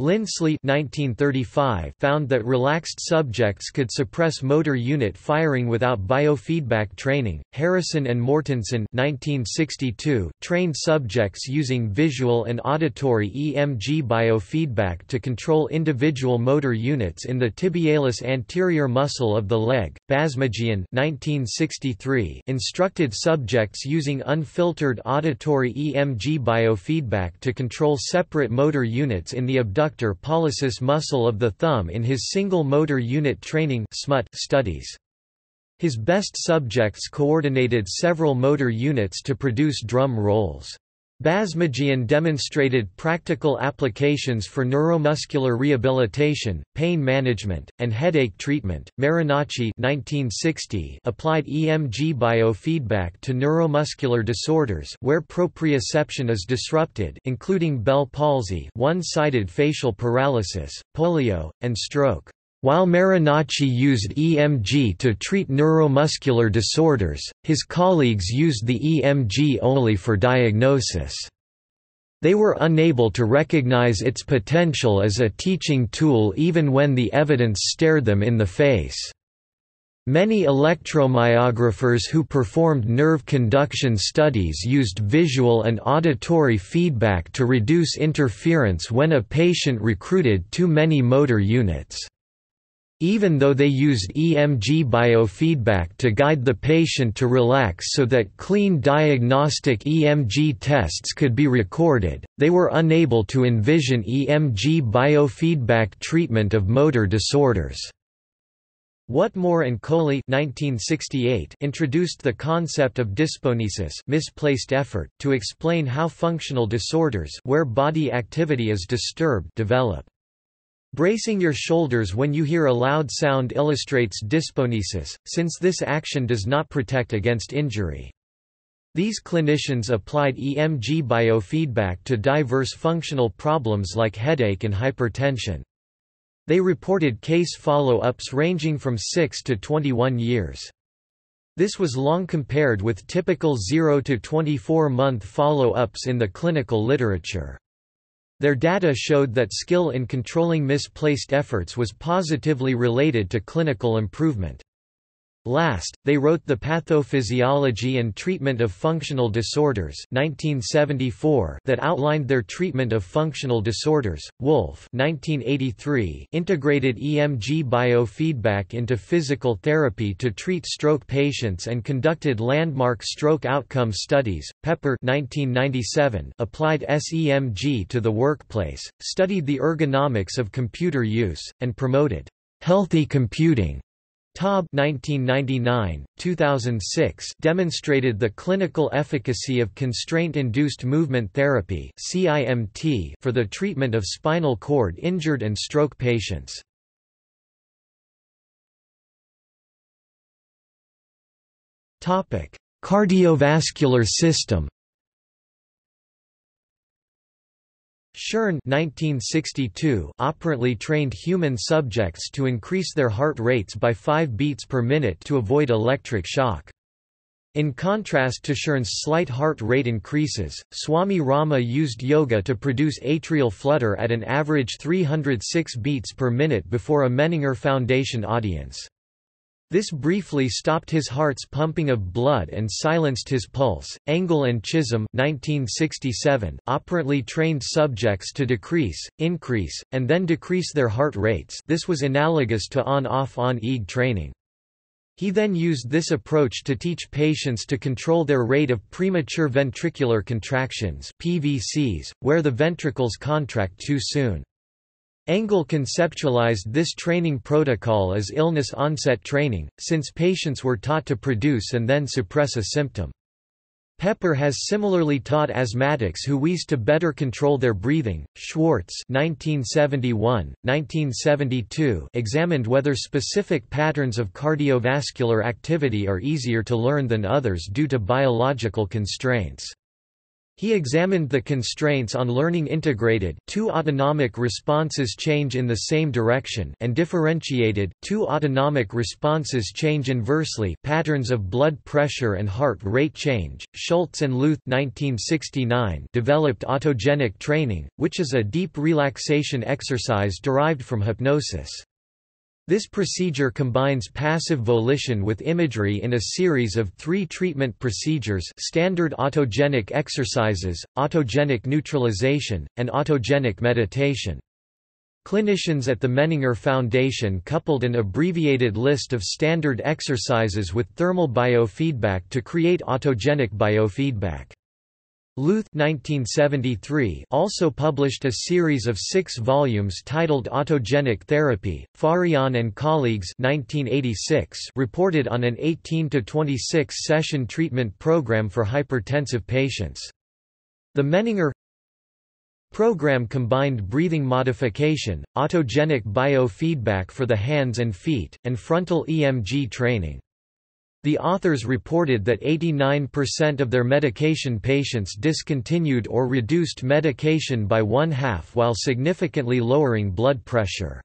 Lindsley 1935 found that relaxed subjects could suppress motor unit firing without biofeedback training. Harrison and Mortensen 1962 trained subjects using visual and auditory EMG biofeedback to control individual motor units in the tibialis anterior muscle of the leg. Basmajian 1963 instructed subjects using unfiltered auditory EMG biofeedback to control separate motor units in the abductor abductor pollicis muscle of the thumb in his single motor unit training studies. His best subjects coordinated several motor units to produce drum rolls. Basmajian demonstrated practical applications for neuromuscular rehabilitation, pain management, and headache treatment. Marinacci (1960) applied EMG biofeedback to neuromuscular disorders where proprioception is disrupted, including Bell palsy, one-sided facial paralysis, polio, and stroke. While Marinacci used EMG to treat neuromuscular disorders, his colleagues used the EMG only for diagnosis. They were unable to recognize its potential as a teaching tool even when the evidence stared them in the face. Many electromyographers who performed nerve conduction studies used visual and auditory feedback to reduce interference when a patient recruited too many motor units. Even though they used EMG biofeedback to guide the patient to relax so that clean diagnostic EMG tests could be recorded, they were unable to envision EMG biofeedback treatment of motor disorders. Whatmore and Kohli 1968 introduced the concept of dysponesis misplaced effort to explain how functional disorders where body activity is disturbed develop. Bracing your shoulders when you hear a loud sound illustrates dysponesis, since this action does not protect against injury. These clinicians applied EMG biofeedback to diverse functional problems like headache and hypertension. They reported case follow-ups ranging from 6 to 21 years. This was long compared with typical 0 to 24 month follow-ups in the clinical literature. Their data showed that skill in controlling misplaced efforts was positively related to clinical improvement. Last, they wrote The Pathophysiology and Treatment of Functional Disorders 1974 that outlined their treatment of functional disorders. Wolf 1983 integrated EMG biofeedback into physical therapy to treat stroke patients and conducted landmark stroke outcome studies. Peper 1997 applied SEMG to the workplace, studied the ergonomics of computer use, and promoted healthy computing Taub 1999, 2006 demonstrated the clinical efficacy of constraint-induced movement therapy (CIMT) for the treatment of spinal cord injured and stroke patients. Topic: Cardiovascular system. Shearn 1962 operantly trained human subjects to increase their heart rates by 5 beats per minute to avoid electric shock. In contrast to Shearn's slight heart rate increases, Swami Rama used yoga to produce atrial flutter at an average 306 beats per minute before a Menninger Foundation audience. This briefly stopped his heart's pumping of blood and silenced his pulse. Engel and Chisholm 1967 operantly trained subjects to decrease, increase, and then decrease their heart rates. This was analogous to on-off-on-EEG training. He then used this approach to teach patients to control their rate of premature ventricular contractions PVCs, where the ventricles contract too soon. Engel conceptualized this training protocol as illness onset training, since patients were taught to produce and then suppress a symptom. Peper has similarly taught asthmatics who wheeze to better control their breathing. Schwartz (1971–1972) examined whether specific patterns of cardiovascular activity are easier to learn than others due to biological constraints. He examined the constraints on learning integrated two autonomic responses change in the same direction and differentiated two autonomic responses change inversely patterns of blood pressure and heart rate change. Schultz and Luthe 1969 developed autogenic training, which is a deep relaxation exercise derived from hypnosis. This procedure combines passive volition with imagery in a series of three treatment procedures standard autogenic exercises, autogenic neutralization, and autogenic meditation. Clinicians at the Menninger Foundation coupled an abbreviated list of standard exercises with thermal biofeedback to create autogenic biofeedback. Luthe 1973 also published a series of six volumes titled Autogenic Therapy. Fahrion and colleagues 1986 reported on an 18 to 26 session treatment program for hypertensive patients. The Menninger program combined breathing modification, autogenic biofeedback for the hands and feet, and frontal EMG training. The authors reported that 89% of their medication patients discontinued or reduced medication by one-half while significantly lowering blood pressure.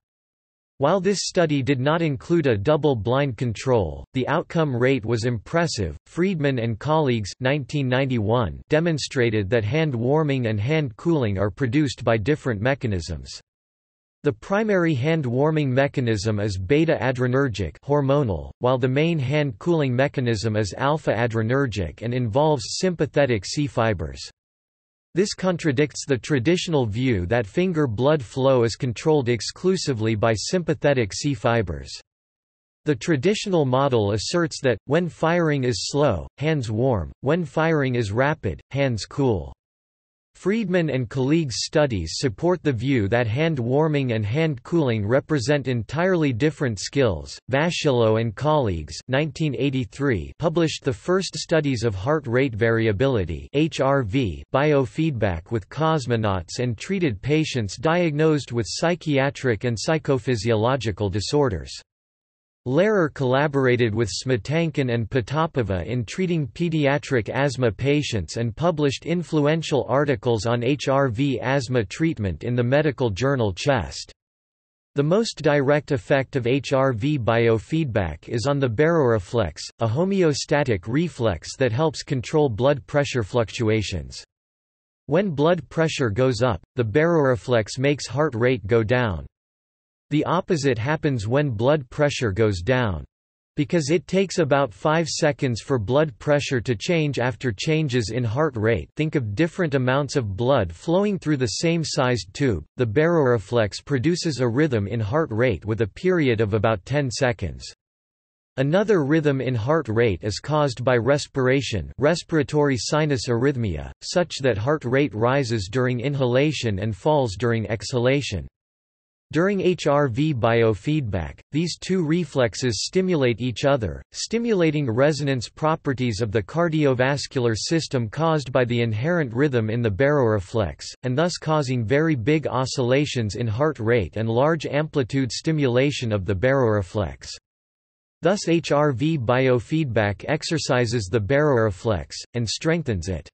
While this study did not include a double-blind control, the outcome rate was impressive. Friedman and colleagues 1991 demonstrated that hand warming and hand cooling are produced by different mechanisms. The primary hand warming mechanism is beta-adrenergic hormonal, while the main hand cooling mechanism is alpha-adrenergic and involves sympathetic C fibers. This contradicts the traditional view that finger blood flow is controlled exclusively by sympathetic C fibers. The traditional model asserts that, when firing is slow, hands warm, when firing is rapid, hands cool. Friedman and colleagues' studies support the view that hand warming and hand cooling represent entirely different skills. Vaschillo and colleagues 1983 published the first studies of heart rate variability (HRV) biofeedback with cosmonauts and treated patients diagnosed with psychiatric and psychophysiological disorders. Lehrer collaborated with Smetankin and Potapova in treating pediatric asthma patients and published influential articles on HRV asthma treatment in the medical journal Chest. The most direct effect of HRV biofeedback is on the baroreflex, a homeostatic reflex that helps control blood pressure fluctuations. When blood pressure goes up, the baroreflex makes heart rate go down. The opposite happens when blood pressure goes down. Because it takes about 5 seconds for blood pressure to change after changes in heart rate think of different amounts of blood flowing through the same sized tube, the baroreflex produces a rhythm in heart rate with a period of about 10 seconds. Another rhythm in heart rate is caused by respiration respiratory sinus arrhythmia, such that heart rate rises during inhalation and falls during exhalation. During HRV biofeedback, these two reflexes stimulate each other, stimulating resonance properties of the cardiovascular system caused by the inherent rhythm in the baroreflex, and thus causing very big oscillations in heart rate and large amplitude stimulation of the baroreflex. Thus HRV biofeedback exercises the baroreflex, and strengthens it.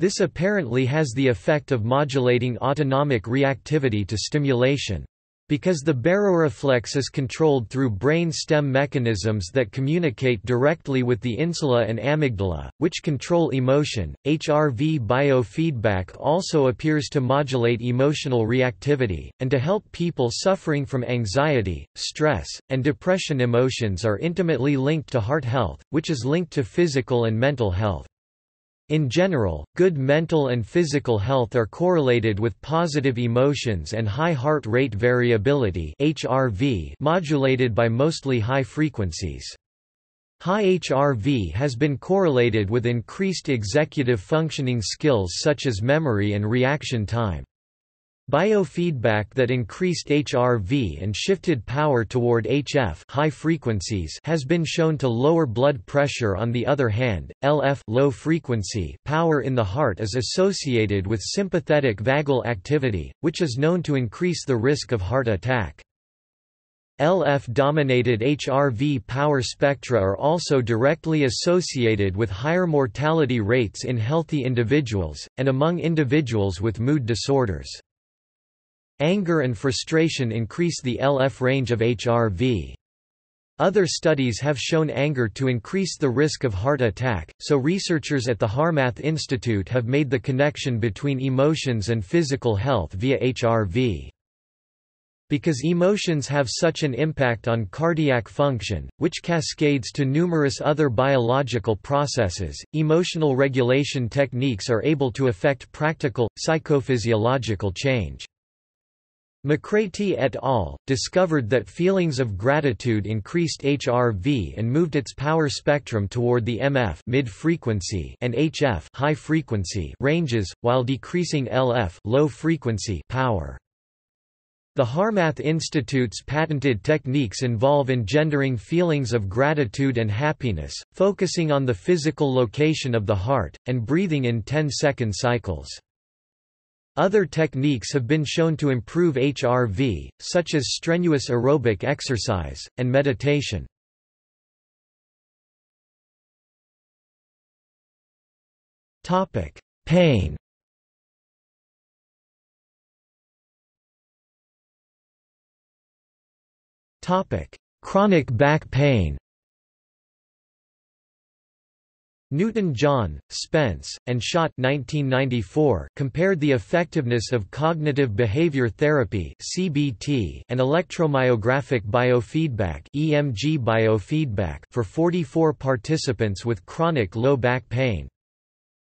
This apparently has the effect of modulating autonomic reactivity to stimulation. Because the baroreflex is controlled through brain stem mechanisms that communicate directly with the insula and amygdala, which control emotion, HRV biofeedback also appears to modulate emotional reactivity, and to help people suffering from anxiety, stress, and depression. Emotions are intimately linked to heart health, which is linked to physical and mental health. In general, good mental and physical health are correlated with positive emotions and high heart rate variability HRV modulated by mostly high frequencies. High HRV has been correlated with increased executive functioning skills such as memory and reaction time. Biofeedback that increased HRV and shifted power toward HF high frequencies has been shown to lower blood pressure on the other hand, LF low frequency power in the heart is associated with sympathetic vagal activity, which is known to increase the risk of heart attack. LF-dominated HRV power spectra are also directly associated with higher mortality rates in healthy individuals, and among individuals with mood disorders. Anger and frustration increase the LF range of HRV. Other studies have shown anger to increase the risk of heart attack, so researchers at the HeartMath Institute have made the connection between emotions and physical health via HRV. Because emotions have such an impact on cardiac function, which cascades to numerous other biological processes, emotional regulation techniques are able to affect practical, psychophysiological change. McCraty et al. discovered that feelings of gratitude increased HRV and moved its power spectrum toward the MF mid-frequency and HF high-frequency ranges, while decreasing LF low-frequency power. The HeartMath Institute's patented techniques involve engendering feelings of gratitude and happiness, focusing on the physical location of the heart, and breathing in 10-second cycles. Other techniques have been shown to improve HRV, such as strenuous aerobic exercise, and meditation. Pain Chronic back pain Newton John, Spence, and Schotte 1994 compared the effectiveness of cognitive behavior therapy (CBT) and electromyographic biofeedback (EMG biofeedback) for 44 participants with chronic low back pain.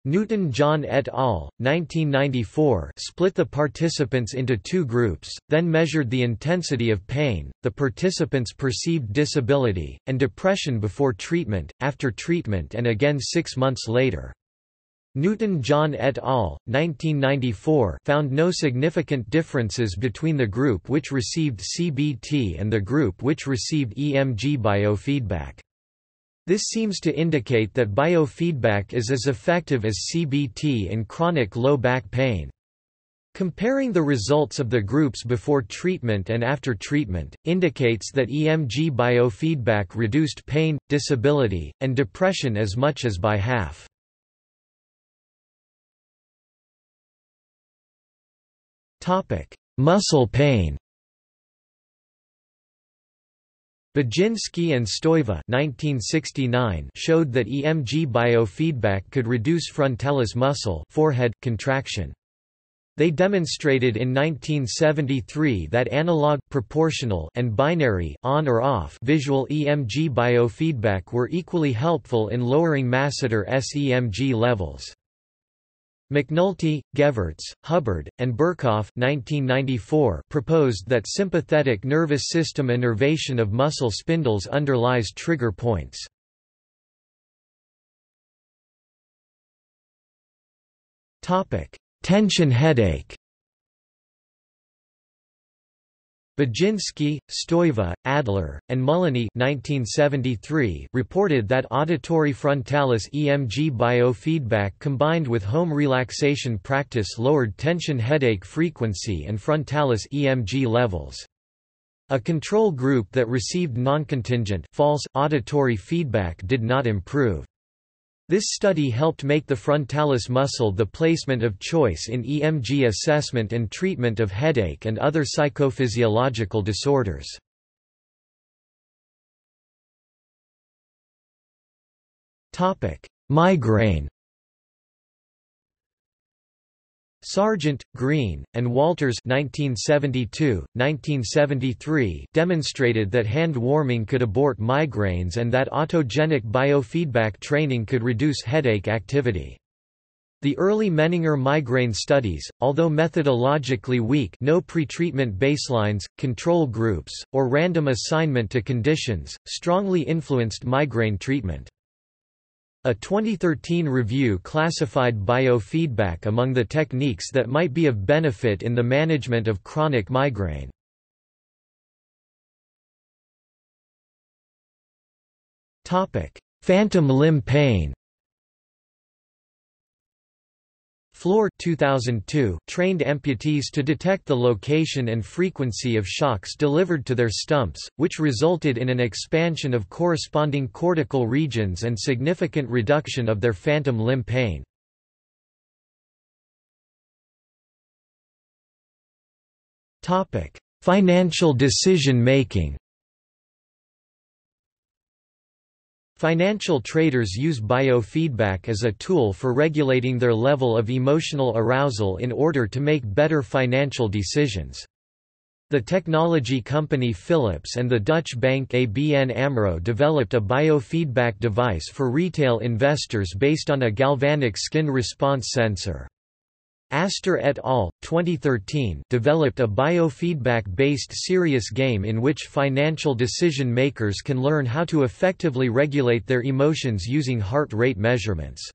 Newton John et al. 1994 split the participants into two groups, then measured the intensity of pain, the participants' perceived disability, and depression before treatment, after treatment and again six months later. Newton John et al. 1994 found no significant differences between the group which received CBT and the group which received EMG biofeedback. This seems to indicate that biofeedback is as effective as CBT in chronic low back pain. Comparing the results of the groups before treatment and after treatment, indicates that EMG biofeedback reduced pain, disability, and depression as much as by half. Muscle pain Budzynski and Stoyva 1969 showed that EMG biofeedback could reduce frontalis muscle forehead contraction. They demonstrated in 1973 that analog proportional and binary on or off visual EMG biofeedback were equally helpful in lowering masseter SEMG levels. McNulty, Gevirtz, Hubbard, and Berkoff 1994 proposed that sympathetic nervous system innervation of muscle spindles underlies trigger points. Tension headache Budzynski, Stoyva, Adler, and Mullaney 1973 reported that auditory frontalis EMG biofeedback combined with home relaxation practice lowered tension headache frequency and frontalis EMG levels. A control group that received noncontingent false auditory feedback did not improve. This study helped make the frontalis muscle the placement of choice in EMG assessment and treatment of headache and other psychophysiological disorders. Migraine Sargent, Green, and Walters 1972, 1973 demonstrated that hand warming could abort migraines and that autogenic biofeedback training could reduce headache activity. The early Menninger migraine studies, although methodologically weak no pretreatment baselines, control groups, or random assignment to conditions, strongly influenced migraine treatment. A 2013 review classified biofeedback among the techniques that might be of benefit in the management of chronic migraine. Phantom limb pain Flor 2002 trained amputees to detect the location and frequency of shocks delivered to their stumps, which resulted in an expansion of corresponding cortical regions and significant reduction of their phantom limb pain. Financial decision making Financial traders use biofeedback as a tool for regulating their level of emotional arousal in order to make better financial decisions. The technology company Philips and the Dutch bank ABN AMRO developed a biofeedback device for retail investors based on a galvanic skin response sensor. Astor et al. 2013 developed a biofeedback-based serious game in which financial decision makers can learn how to effectively regulate their emotions using heart rate measurements.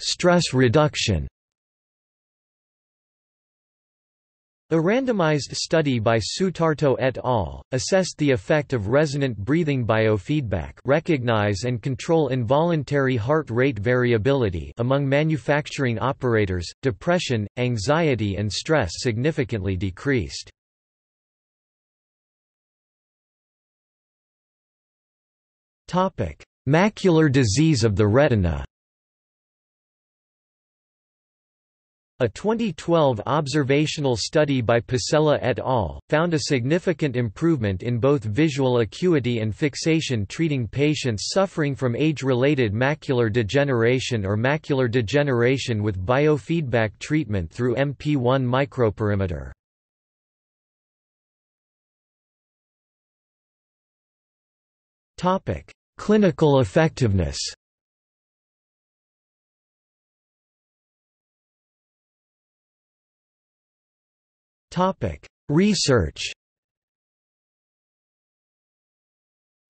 Stress reduction A randomized study by Sutarto et al. assessed the effect of resonant breathing biofeedback recognize and control involuntary heart rate variability among manufacturing operators, depression, anxiety and stress significantly decreased. Macular disease of the retina A 2012 observational study by Pacella et al. found a significant improvement in both visual acuity and fixation treating patients suffering from age-related macular degeneration or macular degeneration with biofeedback treatment through MP1 microperimeter. Clinical effectiveness Research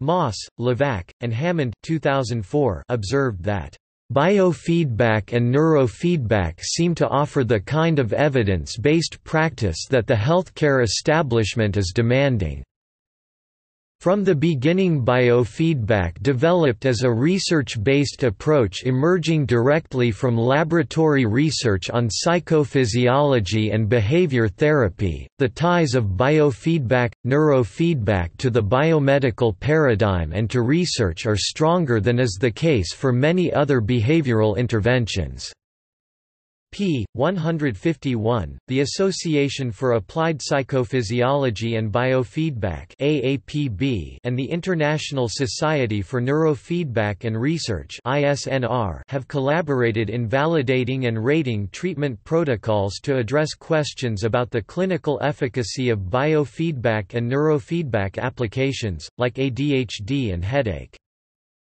Moss, LeVaque, and Hammond 2004 observed that Biofeedback and neurofeedback seem to offer the kind of evidence-based practice that the healthcare establishment is demanding. From the beginning biofeedback developed as a research-based approach emerging directly from laboratory research on psychophysiology and behavior therapy, the ties of biofeedback, neurofeedback to the biomedical paradigm and to research are stronger than is the case for many other behavioral interventions p. 151, the Association for Applied Psychophysiology and Biofeedback AAPB and the International Society for Neurofeedback and Research ISNR have collaborated in validating and rating treatment protocols to address questions about the clinical efficacy of biofeedback and neurofeedback applications, like ADHD and headache.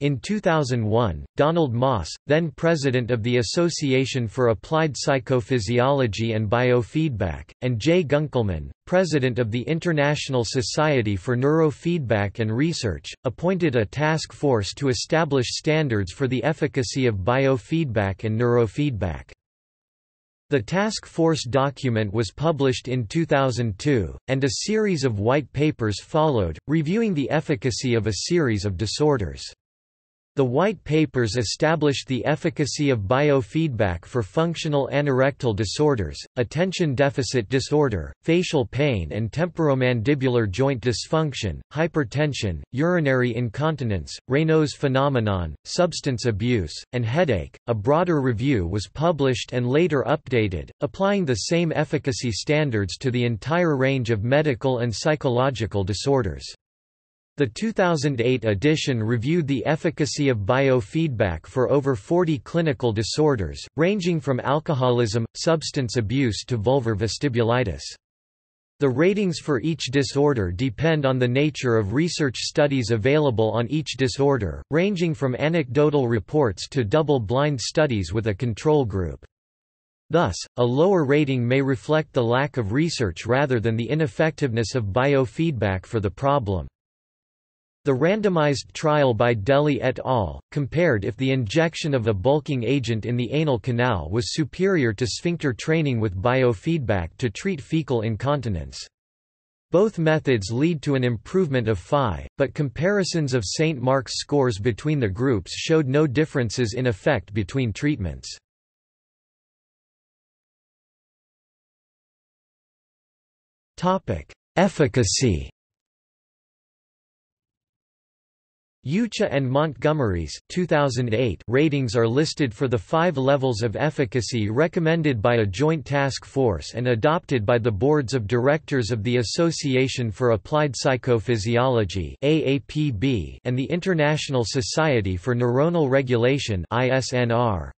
In 2001, Donald Moss, then president of the Association for Applied Psychophysiology and Biofeedback, and Jay Gunkelman, president of the International Society for Neurofeedback and Research, appointed a task force to establish standards for the efficacy of biofeedback and neurofeedback. The task force document was published in 2002, and a series of white papers followed, reviewing the efficacy of a series of disorders. The White Papers established the efficacy of biofeedback for functional anorectal disorders, attention deficit disorder, facial pain and temporomandibular joint dysfunction, hypertension, urinary incontinence, Raynaud's phenomenon, substance abuse, and headache. A broader review was published and later updated, applying the same efficacy standards to the entire range of medical and psychological disorders. The 2008 edition reviewed the efficacy of biofeedback for over 40 clinical disorders, ranging from alcoholism, substance abuse to vulvar vestibulitis. The ratings for each disorder depend on the nature of research studies available on each disorder, ranging from anecdotal reports to double-blind studies with a control group. Thus, a lower rating may reflect the lack of research rather than the ineffectiveness of biofeedback for the problem. The randomized trial by Dehli et al. compared if the injection of a bulking agent in the anal canal was superior to sphincter training with biofeedback to treat fecal incontinence. Both methods lead to an improvement of phi, but comparisons of St. Mark's scores between the groups showed no differences in effect between treatments. Efficacy Yucha and Montgomery's 2008 ratings are listed for the five levels of efficacy recommended by a joint task force and adopted by the boards of directors of the Association for Applied Psychophysiology and the International Society for Neuronal Regulation ISNR.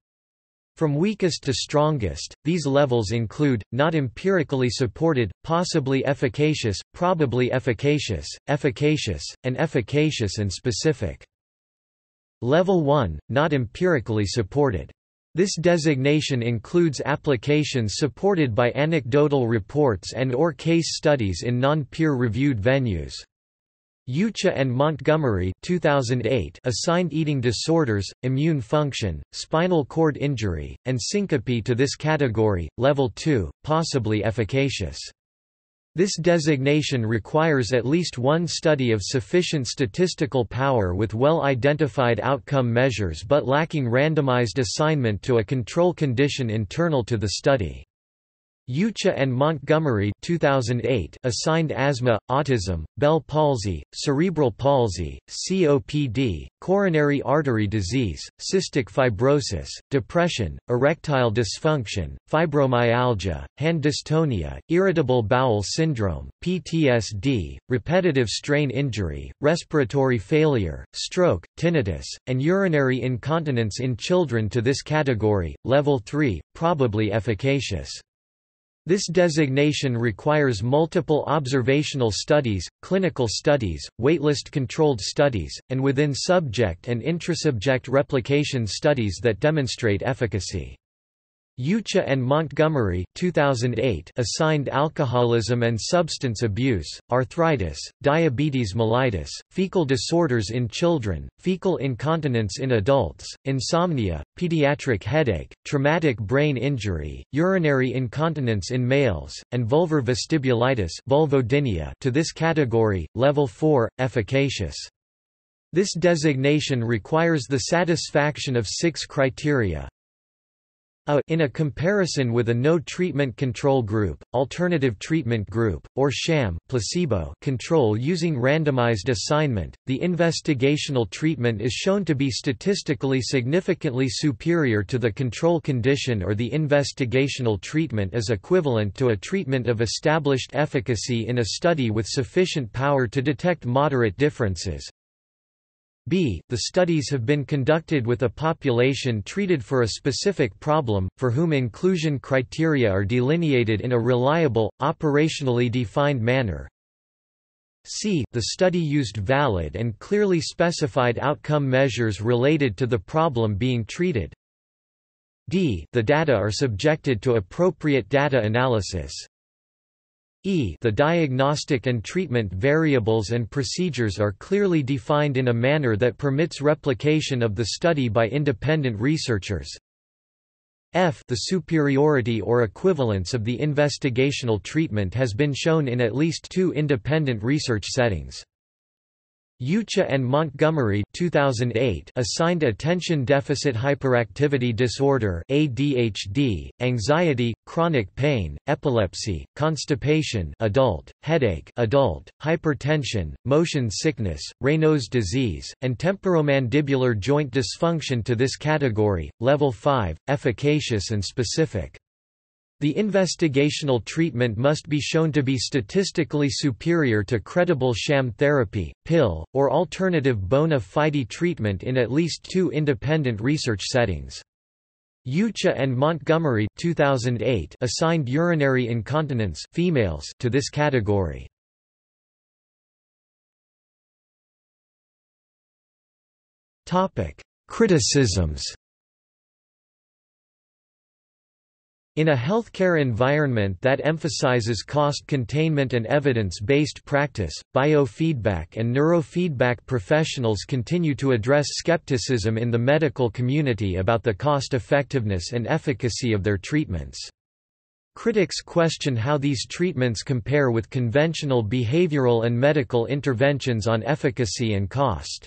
From weakest to strongest, these levels include, not empirically supported, possibly efficacious, probably efficacious, efficacious, and efficacious and specific. Level 1, not empirically supported. This designation includes applications supported by anecdotal reports and or case studies in non-peer-reviewed venues. Yucha and Montgomery 2008 assigned eating disorders, immune function, spinal cord injury, and syncope to this category, level 2, possibly efficacious. This designation requires at least one study of sufficient statistical power with well-identified outcome measures but lacking randomized assignment to a control condition internal to the study. Yucha and Montgomery 2008 assigned asthma, autism, Bell palsy, cerebral palsy, COPD, coronary artery disease, cystic fibrosis, depression, erectile dysfunction, fibromyalgia, hand dystonia, irritable bowel syndrome, PTSD, repetitive strain injury, respiratory failure, stroke, tinnitus, and urinary incontinence in children to this category, level 3, probably efficacious. This designation requires multiple observational studies, clinical studies, waitlist-controlled studies, and within-subject and intrasubject replication studies that demonstrate efficacy. Yucha and Montgomery 2008 assigned alcoholism and substance abuse, arthritis, diabetes mellitus, fecal disorders in children, fecal incontinence in adults, insomnia, pediatric headache, traumatic brain injury, urinary incontinence in males, and vulvar vestibulitis vulvodynia to this category, level 4, efficacious. This designation requires the satisfaction of six criteria, a in a comparison with a no treatment control group, alternative treatment group, or sham placebo control using randomized assignment, the investigational treatment is shown to be statistically significantly superior to the control condition or the investigational treatment is equivalent to a treatment of established efficacy in a study with sufficient power to detect moderate differences, b. The studies have been conducted with a population treated for a specific problem, for whom inclusion criteria are delineated in a reliable, operationally defined manner. c. The study used valid and clearly specified outcome measures related to the problem being treated. d. The data are subjected to appropriate data analysis. E the diagnostic and treatment variables and procedures are clearly defined in a manner that permits replication of the study by independent researchers. F the superiority or equivalence of the investigational treatment has been shown in at least two independent research settings. Yucha and Montgomery 2008 assigned attention deficit hyperactivity disorder ADHD, anxiety, chronic pain, epilepsy, constipation adult, headache adult, hypertension, motion sickness, Raynaud's disease, and temporomandibular joint dysfunction to this category, level 5, efficacious and specific. The investigational treatment must be shown to be statistically superior to credible sham therapy, pill, or alternative bona fide treatment in at least two independent research settings. Yucha and Montgomery 2008 assigned urinary incontinence females to this category. Criticisms In a healthcare environment that emphasizes cost containment and evidence-based practice, biofeedback and neurofeedback professionals continue to address skepticism in the medical community about the cost-effectiveness and efficacy of their treatments. Critics question how these treatments compare with conventional behavioral and medical interventions on efficacy and cost.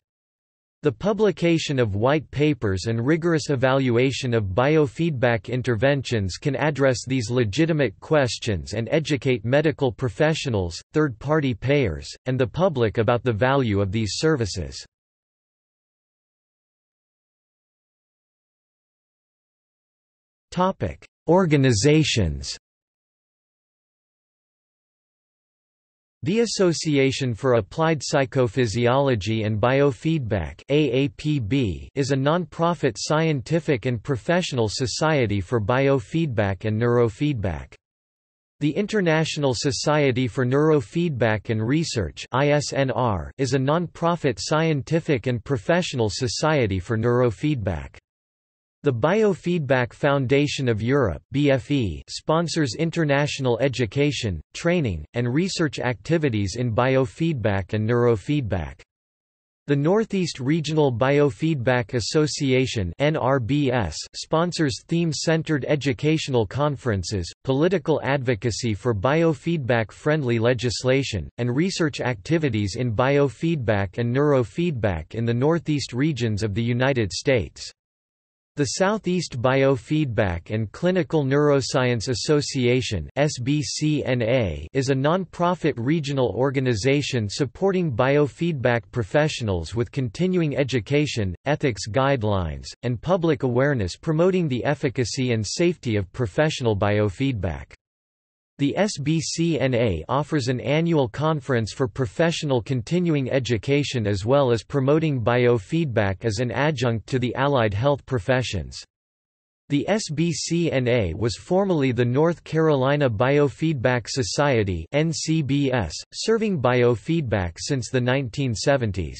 The publication of white papers and rigorous evaluation of biofeedback interventions can address these legitimate questions and educate medical professionals, third-party payers, and the public about the value of these services. Organizations The Association for Applied Psychophysiology and Biofeedback AAPB is a non-profit scientific and professional society for biofeedback and neurofeedback. The International Society for Neurofeedback and Research ISNR is a non-profit scientific and professional society for neurofeedback. The Biofeedback Foundation of Europe BFE sponsors international education, training, and research activities in biofeedback and neurofeedback. The Northeast Regional Biofeedback Association NRBS sponsors theme-centered educational conferences, political advocacy for biofeedback-friendly legislation, and research activities in biofeedback and neurofeedback in the Northeast regions of the United States. The Southeast Biofeedback and Clinical Neuroscience Association is a non-profit regional organization supporting biofeedback professionals with continuing education, ethics guidelines, and public awareness promoting the efficacy and safety of professional biofeedback. The SBCNA offers an annual conference for professional continuing education as well as promoting biofeedback as an adjunct to the allied health professions. The SBCNA was formerly the North Carolina Biofeedback Society NCBS, serving biofeedback since the 1970s.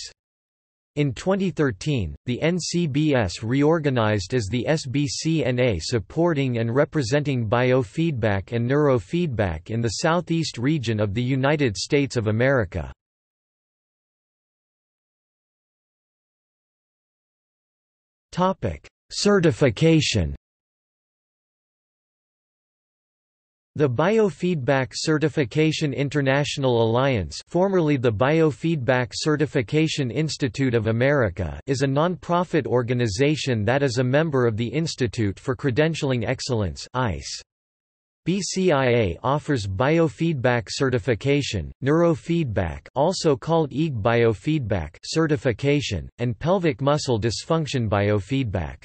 In 2013, the NCBS reorganized as the SBCNA supporting and representing biofeedback and neurofeedback in the southeast region of the United States of America. Certification The Biofeedback Certification International Alliance formerly the Biofeedback Certification Institute of America is a non-profit organization that is a member of the Institute for Credentialing Excellence ICE. BCIA offers biofeedback certification, neurofeedback also called EEG biofeedback certification, and pelvic muscle dysfunction biofeedback.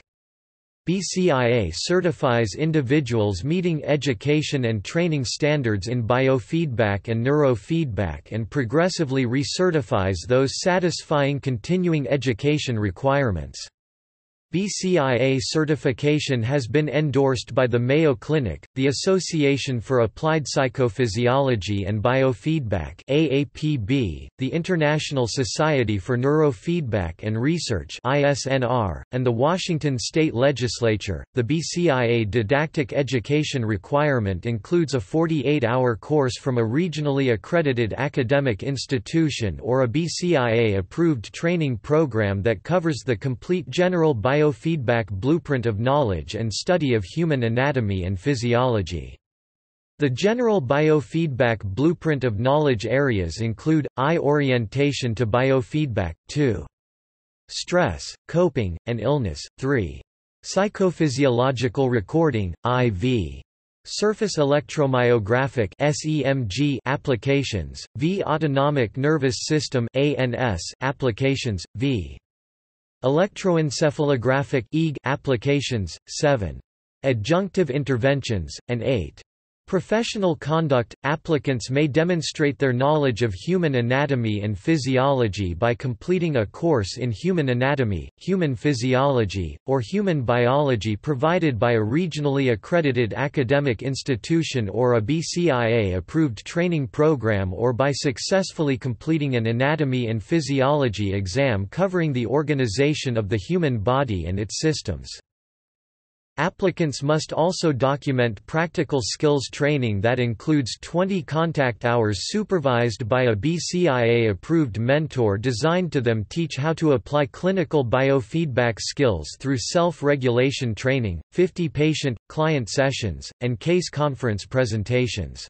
BCIA certifies individuals meeting education and training standards in biofeedback and neurofeedback and progressively recertifies those satisfying continuing education requirements. BCIA certification has been endorsed by the Mayo Clinic, the Association for Applied Psychophysiology and Biofeedback AAPB, the International Society for Neurofeedback and Research ISNR, and the Washington State Legislature. The BCIA didactic education requirement includes a 48-hour course from a regionally accredited academic institution or a BCIA-approved training program that covers the complete general bio biofeedback blueprint of knowledge and study of human anatomy and physiology. The general biofeedback blueprint of knowledge areas include, I orientation to biofeedback, 2. Stress, coping, and illness, 3. Psychophysiological recording, IV. Surface electromyographic SEMG applications, V autonomic nervous system ANS applications, V electroencephalographic applications, 7 adjunctive interventions, and 8 Professional conduct – Applicants may demonstrate their knowledge of human anatomy and physiology by completing a course in human anatomy, human physiology, or human biology provided by a regionally accredited academic institution or a BCIA-approved training program or by successfully completing an anatomy and physiology exam covering the organization of the human body and its systems. Applicants must also document practical skills training that includes 20 contact hours supervised by a BCIA-approved mentor designed to them teach how to apply clinical biofeedback skills through self-regulation training, 50 patient, client sessions, and case conference presentations.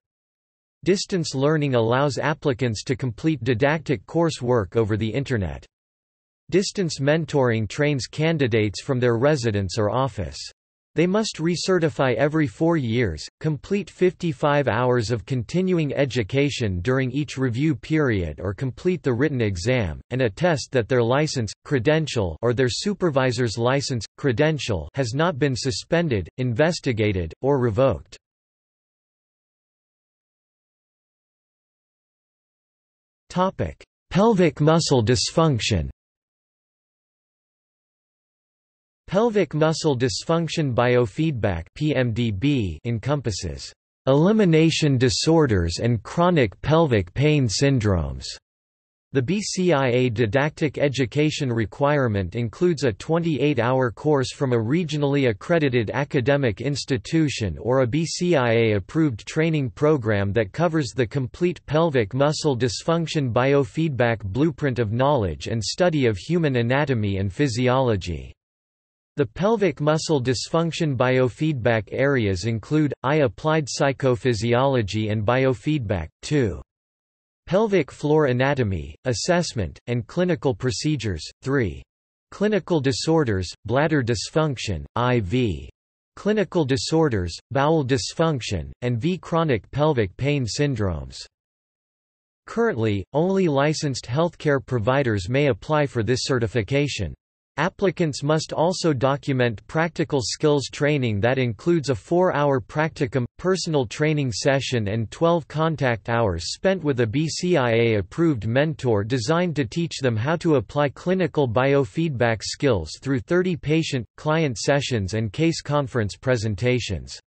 Distance learning allows applicants to complete didactic coursework over the Internet. Distance mentoring trains candidates from their residence or office. They must recertify every four years, complete 55 hours of continuing education during each review period or complete the written exam, and attest that their license, credential or their supervisor's license, credential has not been suspended, investigated, or revoked. Pelvic muscle dysfunction Pelvic muscle dysfunction biofeedback (PMDB) encompasses elimination disorders and chronic pelvic pain syndromes. The BCIA didactic education requirement includes a 28-hour course from a regionally accredited academic institution or a BCIA-approved training program that covers the complete pelvic muscle dysfunction biofeedback blueprint of knowledge and study of human anatomy and physiology. The pelvic muscle dysfunction biofeedback areas include, I applied psychophysiology and biofeedback, 2. Pelvic floor anatomy, assessment, and clinical procedures, 3. Clinical disorders, bladder dysfunction, IV. Clinical disorders, bowel dysfunction, and V. Chronic pelvic pain syndromes. Currently, only licensed healthcare providers may apply for this certification. Applicants must also document practical skills training that includes a four-hour practicum, personal training session and 12 contact hours spent with a BCIA-approved mentor designed to teach them how to apply clinical biofeedback skills through 30 patient, client sessions and case conference presentations.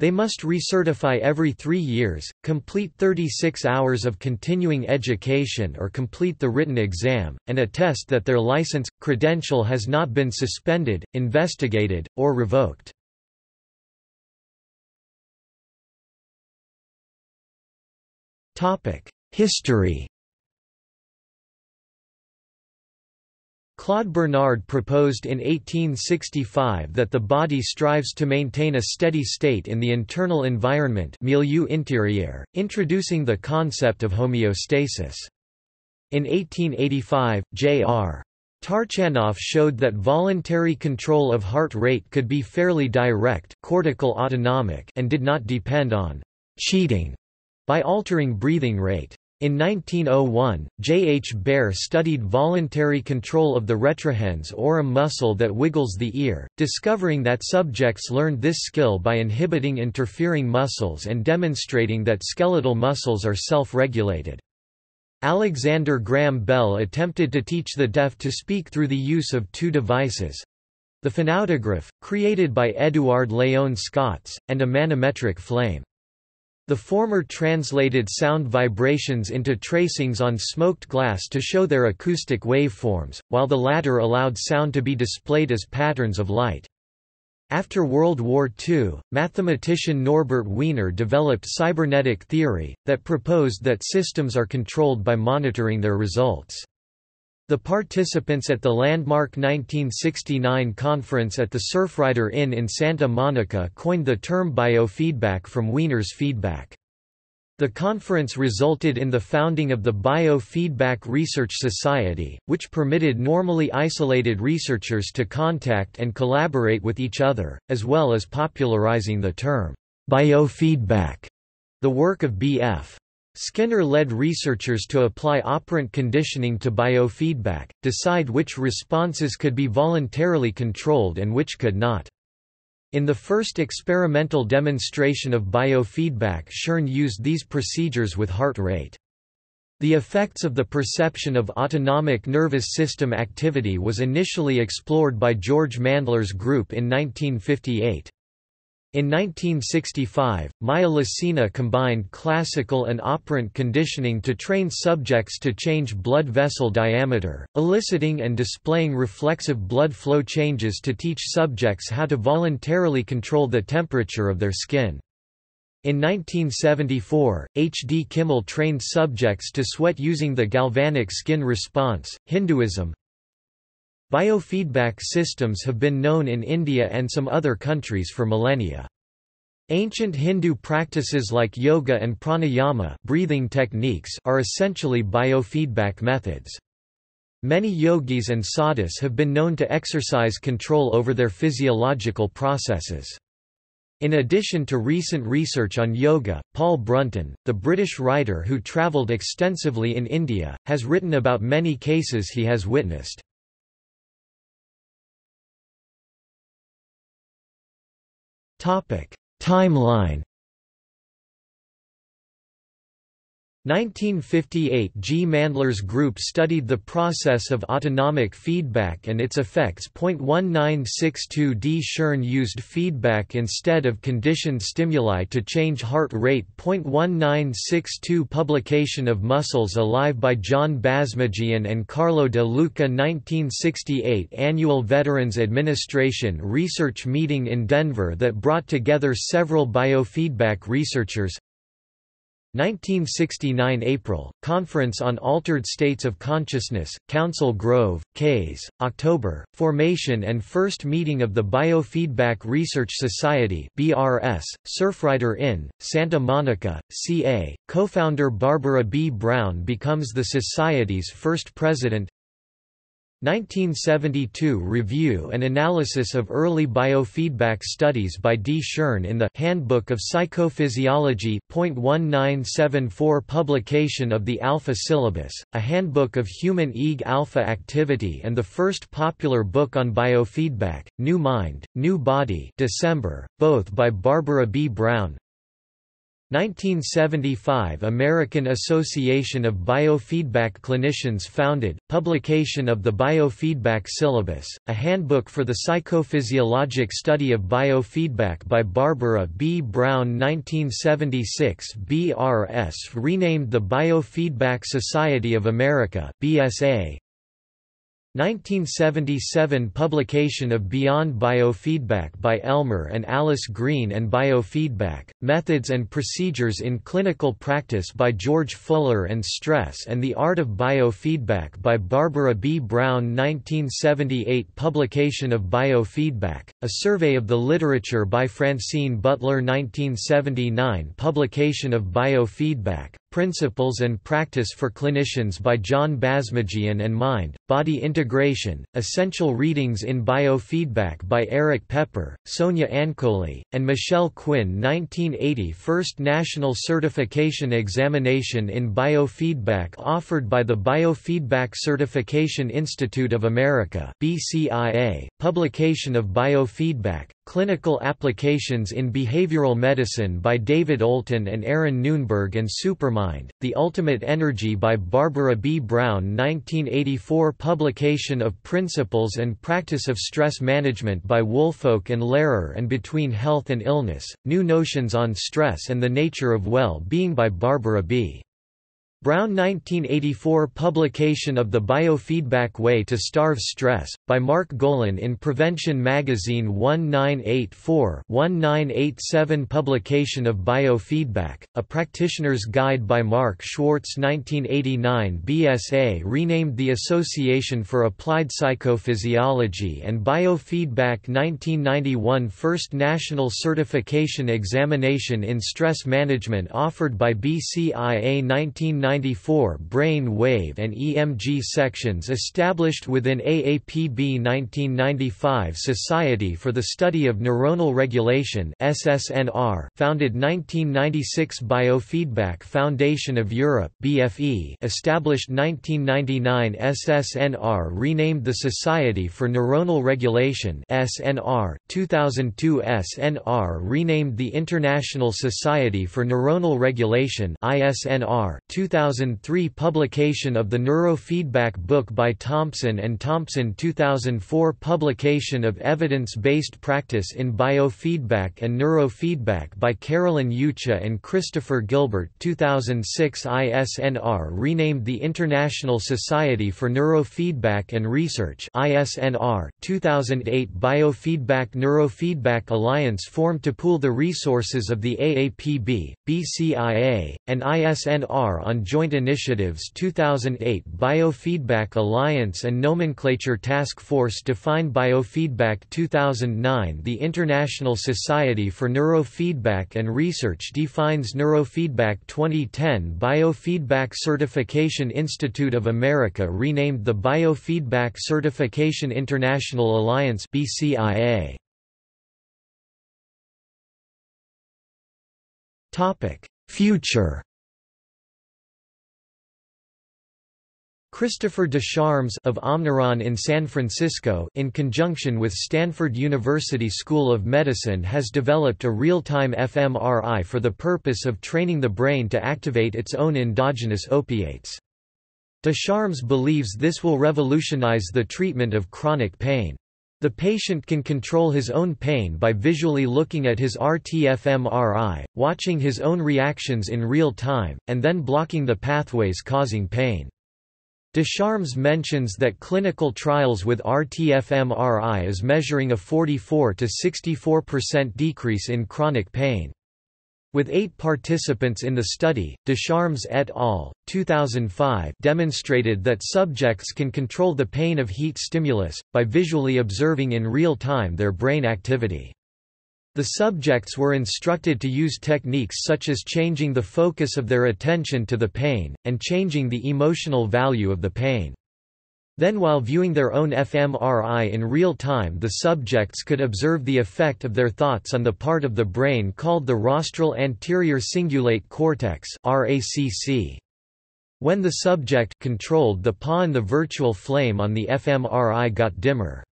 They must recertify every three years, complete 36 hours of continuing education or complete the written exam, and attest that their license, credential has not been suspended, investigated, or revoked. History Claude Bernard proposed in 1865 that the body strives to maintain a steady state in the internal environment milieu intérieur, introducing the concept of homeostasis. In 1885, J.R. Tarchanov showed that voluntary control of heart rate could be fairly direct cortical autonomic and did not depend on «cheating» by altering breathing rate. In 1901, J. H. Bair studied voluntary control of the retrahens aurem muscle that wiggles the ear, discovering that subjects learned this skill by inhibiting interfering muscles and demonstrating that skeletal muscles are self-regulated. Alexander Graham Bell attempted to teach the deaf to speak through the use of two devices. The phonautograph, created by Eduard Léon Scotts, and a manometric flame. The former translated sound vibrations into tracings on smoked glass to show their acoustic waveforms, while the latter allowed sound to be displayed as patterns of light. After World War II, mathematician Norbert Wiener developed cybernetic theory, that proposed that systems are controlled by monitoring their results. The participants at the landmark 1969 conference at the Surfrider Inn in Santa Monica coined the term biofeedback from Wiener's feedback. The conference resulted in the founding of the Biofeedback Research Society, which permitted normally isolated researchers to contact and collaborate with each other, as well as popularizing the term biofeedback, the work of B.F. Skinner led researchers to apply operant conditioning to biofeedback, decide which responses could be voluntarily controlled and which could not. In the first experimental demonstration of biofeedback Shearn used these procedures with heart rate. The effects of the perception of autonomic nervous system activity was initially explored by George Mandler's group in 1958. In 1965, Maya combined classical and operant conditioning to train subjects to change blood vessel diameter, eliciting and displaying reflexive blood flow changes to teach subjects how to voluntarily control the temperature of their skin. In 1974, H. D. Kimmel trained subjects to sweat using the galvanic skin response. Hinduism, Biofeedback systems have been known in India and some other countries for millennia. Ancient Hindu practices like yoga and pranayama breathing techniques are essentially biofeedback methods. Many yogis and sadhus have been known to exercise control over their physiological processes. In addition to recent research on yoga, Paul Brunton, the British writer who travelled extensively in India, has written about many cases he has witnessed. Topic: Timeline 1958 G. Mandler's group studied the process of autonomic feedback and its effects. 1962 D. Shearn used feedback instead of conditioned stimuli to change heart rate. 1962 Publication of Muscles Alive by John Basmajian and Carlo De Luca 1968 Annual Veterans Administration research meeting in Denver that brought together several biofeedback researchers 1969 April, Conference on Altered States of Consciousness, Council Grove, Kays, October, Formation and First Meeting of the Biofeedback Research Society BRS, Surfrider Inn, Santa Monica, CA, co-founder Barbara B. Brown becomes the Society's first president 1972 Review and Analysis of Early Biofeedback Studies by D. Shearn in the Handbook of Psychophysiology .1974 Publication of the Alpha Syllabus, a handbook of human EEG alpha activity and the first popular book on biofeedback, New Mind, New Body December, both by Barbara B. Brown 1975 American Association of Biofeedback Clinicians founded, publication of the Biofeedback Syllabus, a handbook for the psychophysiologic study of biofeedback by Barbara B. Brown 1976 BRS renamed the Biofeedback Society of America BSA, 1977 publication of Beyond Biofeedback by Elmer and Alice Green and Biofeedback, Methods and Procedures in Clinical Practice by George Fuller and Stress and the Art of Biofeedback by Barbara B. Brown 1978 publication of Biofeedback, a survey of the literature by Francine Butler 1979 publication of Biofeedback, Principles and Practice for Clinicians by John Basmajian and Mind, Body Integration, Essential Readings in Biofeedback by Eric Peper, Sonia Ancoli, and Michelle Quinn 1980 First National Certification Examination in Biofeedback offered by the Biofeedback Certification Institute of America BCIA, Publication of Biofeedback, Clinical Applications in Behavioral Medicine by David Olton and Aaron Noonberg and Supermind, The Ultimate Energy by Barbara B. Brown 1984 Publication of Principles and Practice of Stress Management by Woolfolk and Lehrer and Between Health and Illness, New Notions on Stress and the Nature of Well-Being by Barbara B. Brown 1984 publication of The Biofeedback Way to Starve Stress, by Mark Golan in Prevention Magazine 1984-1987 Publication of Biofeedback, A Practitioner's Guide by Mark Schwartz 1989 BSA renamed the Association for Applied Psychophysiology and Biofeedback 1991 First National Certification Examination in Stress Management offered by BCIA 1990 1994 brain wave and EMG sections established within AAPB 1995 Society for the Study of Neuronal Regulation SSNR founded 1996 Biofeedback Foundation of Europe BFE established 1999 SSNR renamed the Society for Neuronal Regulation SNR 2002 SNR renamed the International Society for Neuronal Regulation ISNR 2000 2003 publication of the Neurofeedback book by Thompson and Thompson 2004 publication of Evidence-Based Practice in Biofeedback and Neurofeedback by Carolyn Yucha and Christopher Gilbert 2006 ISNR renamed the International Society for Neurofeedback and Research ISNR 2008 Biofeedback Neurofeedback Alliance formed to pool the resources of the AAPB, BCIA, and ISNR on Joint Initiatives 2008 Biofeedback Alliance and Nomenclature Task Force define Biofeedback 2009 The International Society for Neurofeedback and Research defines Neurofeedback 2010 Biofeedback Certification Institute of America renamed the Biofeedback Certification International Alliance BCIA. Future Christopher deCharms of Omneuron in San Francisco in conjunction with Stanford University School of Medicine has developed a real-time fMRI for the purpose of training the brain to activate its own endogenous opiates. deCharms believes this will revolutionize the treatment of chronic pain. The patient can control his own pain by visually looking at his RT-fMRI, watching his own reactions in real time, and then blocking the pathways causing pain. deCharms mentions that clinical trials with RT-fMRI is measuring a 44 to 64% decrease in chronic pain. With eight participants in the study, deCharms et al. 2005 demonstrated that subjects can control the pain of heat stimulus, by visually observing in real time their brain activity. The subjects were instructed to use techniques such as changing the focus of their attention to the pain, and changing the emotional value of the pain. Then while viewing their own fMRI in real time the subjects could observe the effect of their thoughts on the part of the brain called the rostral anterior cingulate cortex When the subject controlled the PA the virtual flame on the fMRI got dimmer.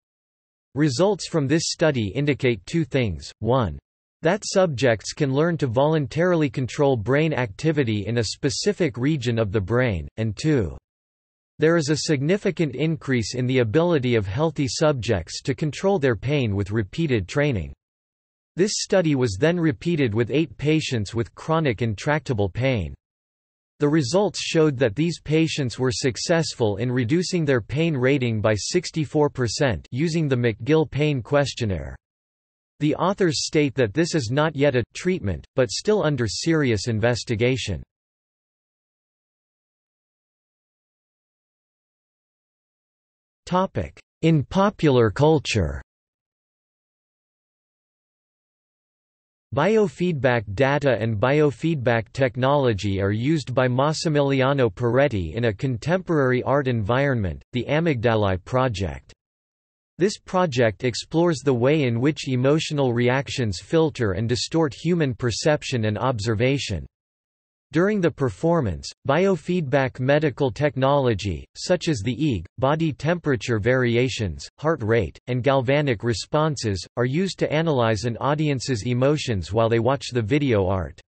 Results from this study indicate two things, one, that subjects can learn to voluntarily control brain activity in a specific region of the brain, and two, there is a significant increase in the ability of healthy subjects to control their pain with repeated training. This study was then repeated with eight patients with chronic intractable pain. The results showed that these patients were successful in reducing their pain rating by 64% using the McGill Pain Questionnaire. The authors state that this is not yet a treatment, but still under serious investigation. In popular culture Biofeedback data and biofeedback technology are used by Massimiliano Peretti in a contemporary art environment, the Amygdalae Project. This project explores the way in which emotional reactions filter and distort human perception and observation. During the performance, biofeedback medical technology, such as the EEG, body temperature variations, heart rate, and galvanic responses, are used to analyze an audience's emotions while they watch the video art.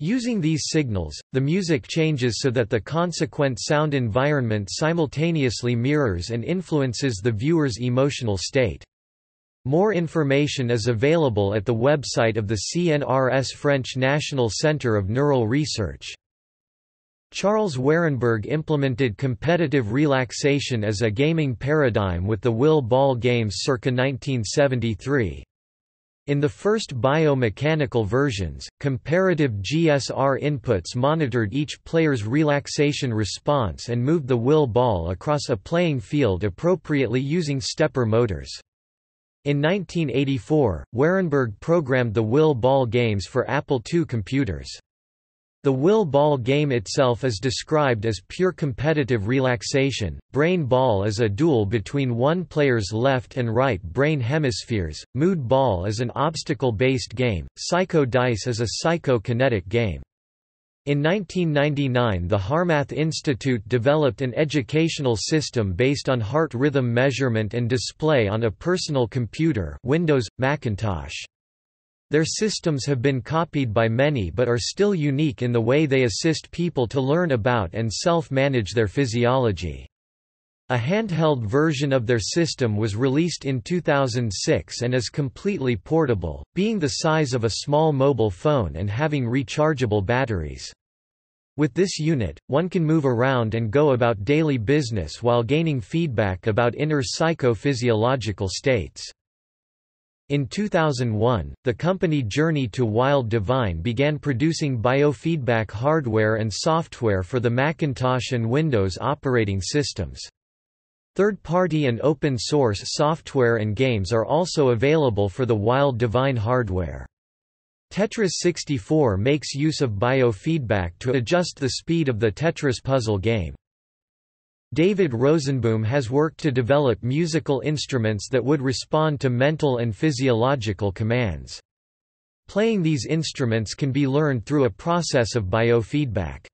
Using these signals, the music changes so that the consequent sound environment simultaneously mirrors and influences the viewer's emotional state. More information is available at the website of the CNRS French National Centre of Neural Research. Charles Wehrenberg implemented competitive relaxation as a gaming paradigm with the Will Ball games circa 1973. In the first biomechanical versions, comparative GSR inputs monitored each player's relaxation response and moved the will ball across a playing field appropriately using stepper motors. In 1984, Wehrenberg programmed the will ball games for Apple II computers. The will ball game itself is described as pure competitive relaxation. Brain ball is a duel between one player's left and right brain hemispheres. Mood ball is an obstacle-based game. Psycho dice is a psycho-kinetic game. In 1999 the HeartMath Institute developed an educational system based on heart rhythm measurement and display on a personal computer Windows, Macintosh. Their systems have been copied by many but are still unique in the way they assist people to learn about and self-manage their physiology. A handheld version of their system was released in 2006 and is completely portable, being the size of a small mobile phone and having rechargeable batteries. With this unit, one can move around and go about daily business while gaining feedback about inner psychophysiological states. In 2001, the company Journey to Wild Divine began producing biofeedback hardware and software for the Macintosh and Windows operating systems. Third-party and open-source software and games are also available for the Wild Divine hardware. Tetris 64 makes use of biofeedback to adjust the speed of the Tetris puzzle game. David Rosenboom has worked to develop musical instruments that would respond to mental and physiological commands. Playing these instruments can be learned through a process of biofeedback.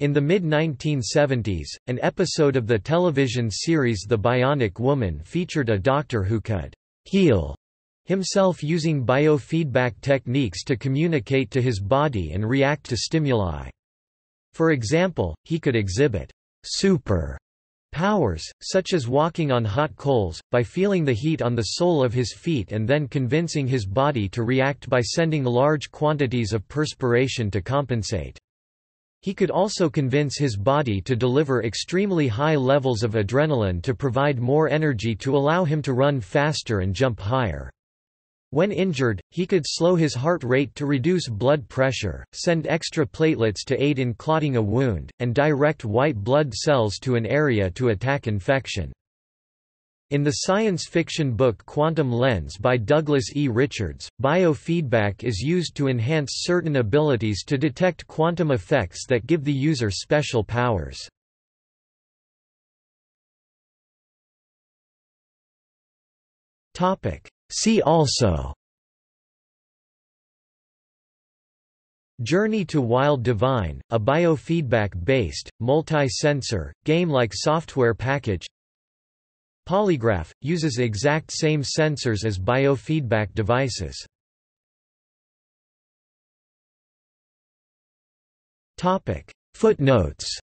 In the mid-1970s, an episode of the television series The Bionic Woman featured a doctor who could heal himself using biofeedback techniques to communicate to his body and react to stimuli. For example, he could exhibit super powers, such as walking on hot coals, by feeling the heat on the sole of his feet and then convincing his body to react by sending large quantities of perspiration to compensate. He could also convince his body to deliver extremely high levels of adrenaline to provide more energy to allow him to run faster and jump higher. When injured, he could slow his heart rate to reduce blood pressure, send extra platelets to aid in clotting a wound, and direct white blood cells to an area to attack infection. In the science fiction book Quantum Lens by Douglas E. Richards, biofeedback is used to enhance certain abilities to detect quantum effects that give the user special powers. See also Journey to Wild Divine, a biofeedback-based, multi-sensor, game-like software package Polygraph, uses exact same sensors as biofeedback devices. Footnotes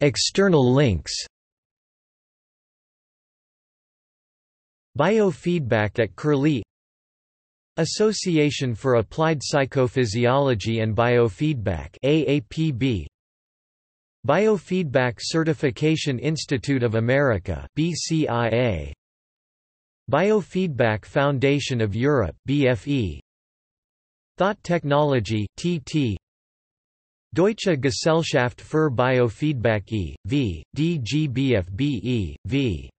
External links Biofeedback at Curlie Association for Applied Psychophysiology and Biofeedback AAPB Biofeedback Certification Institute of America BCIA Biofeedback Foundation of Europe BFE Thought Technology TT Deutsche Gesellschaft für Biofeedback e.V., DGBFB v.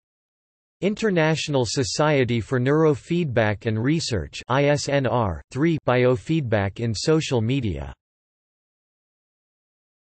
International Society for Neurofeedback and Research ISNR, 3 Biofeedback in Social Media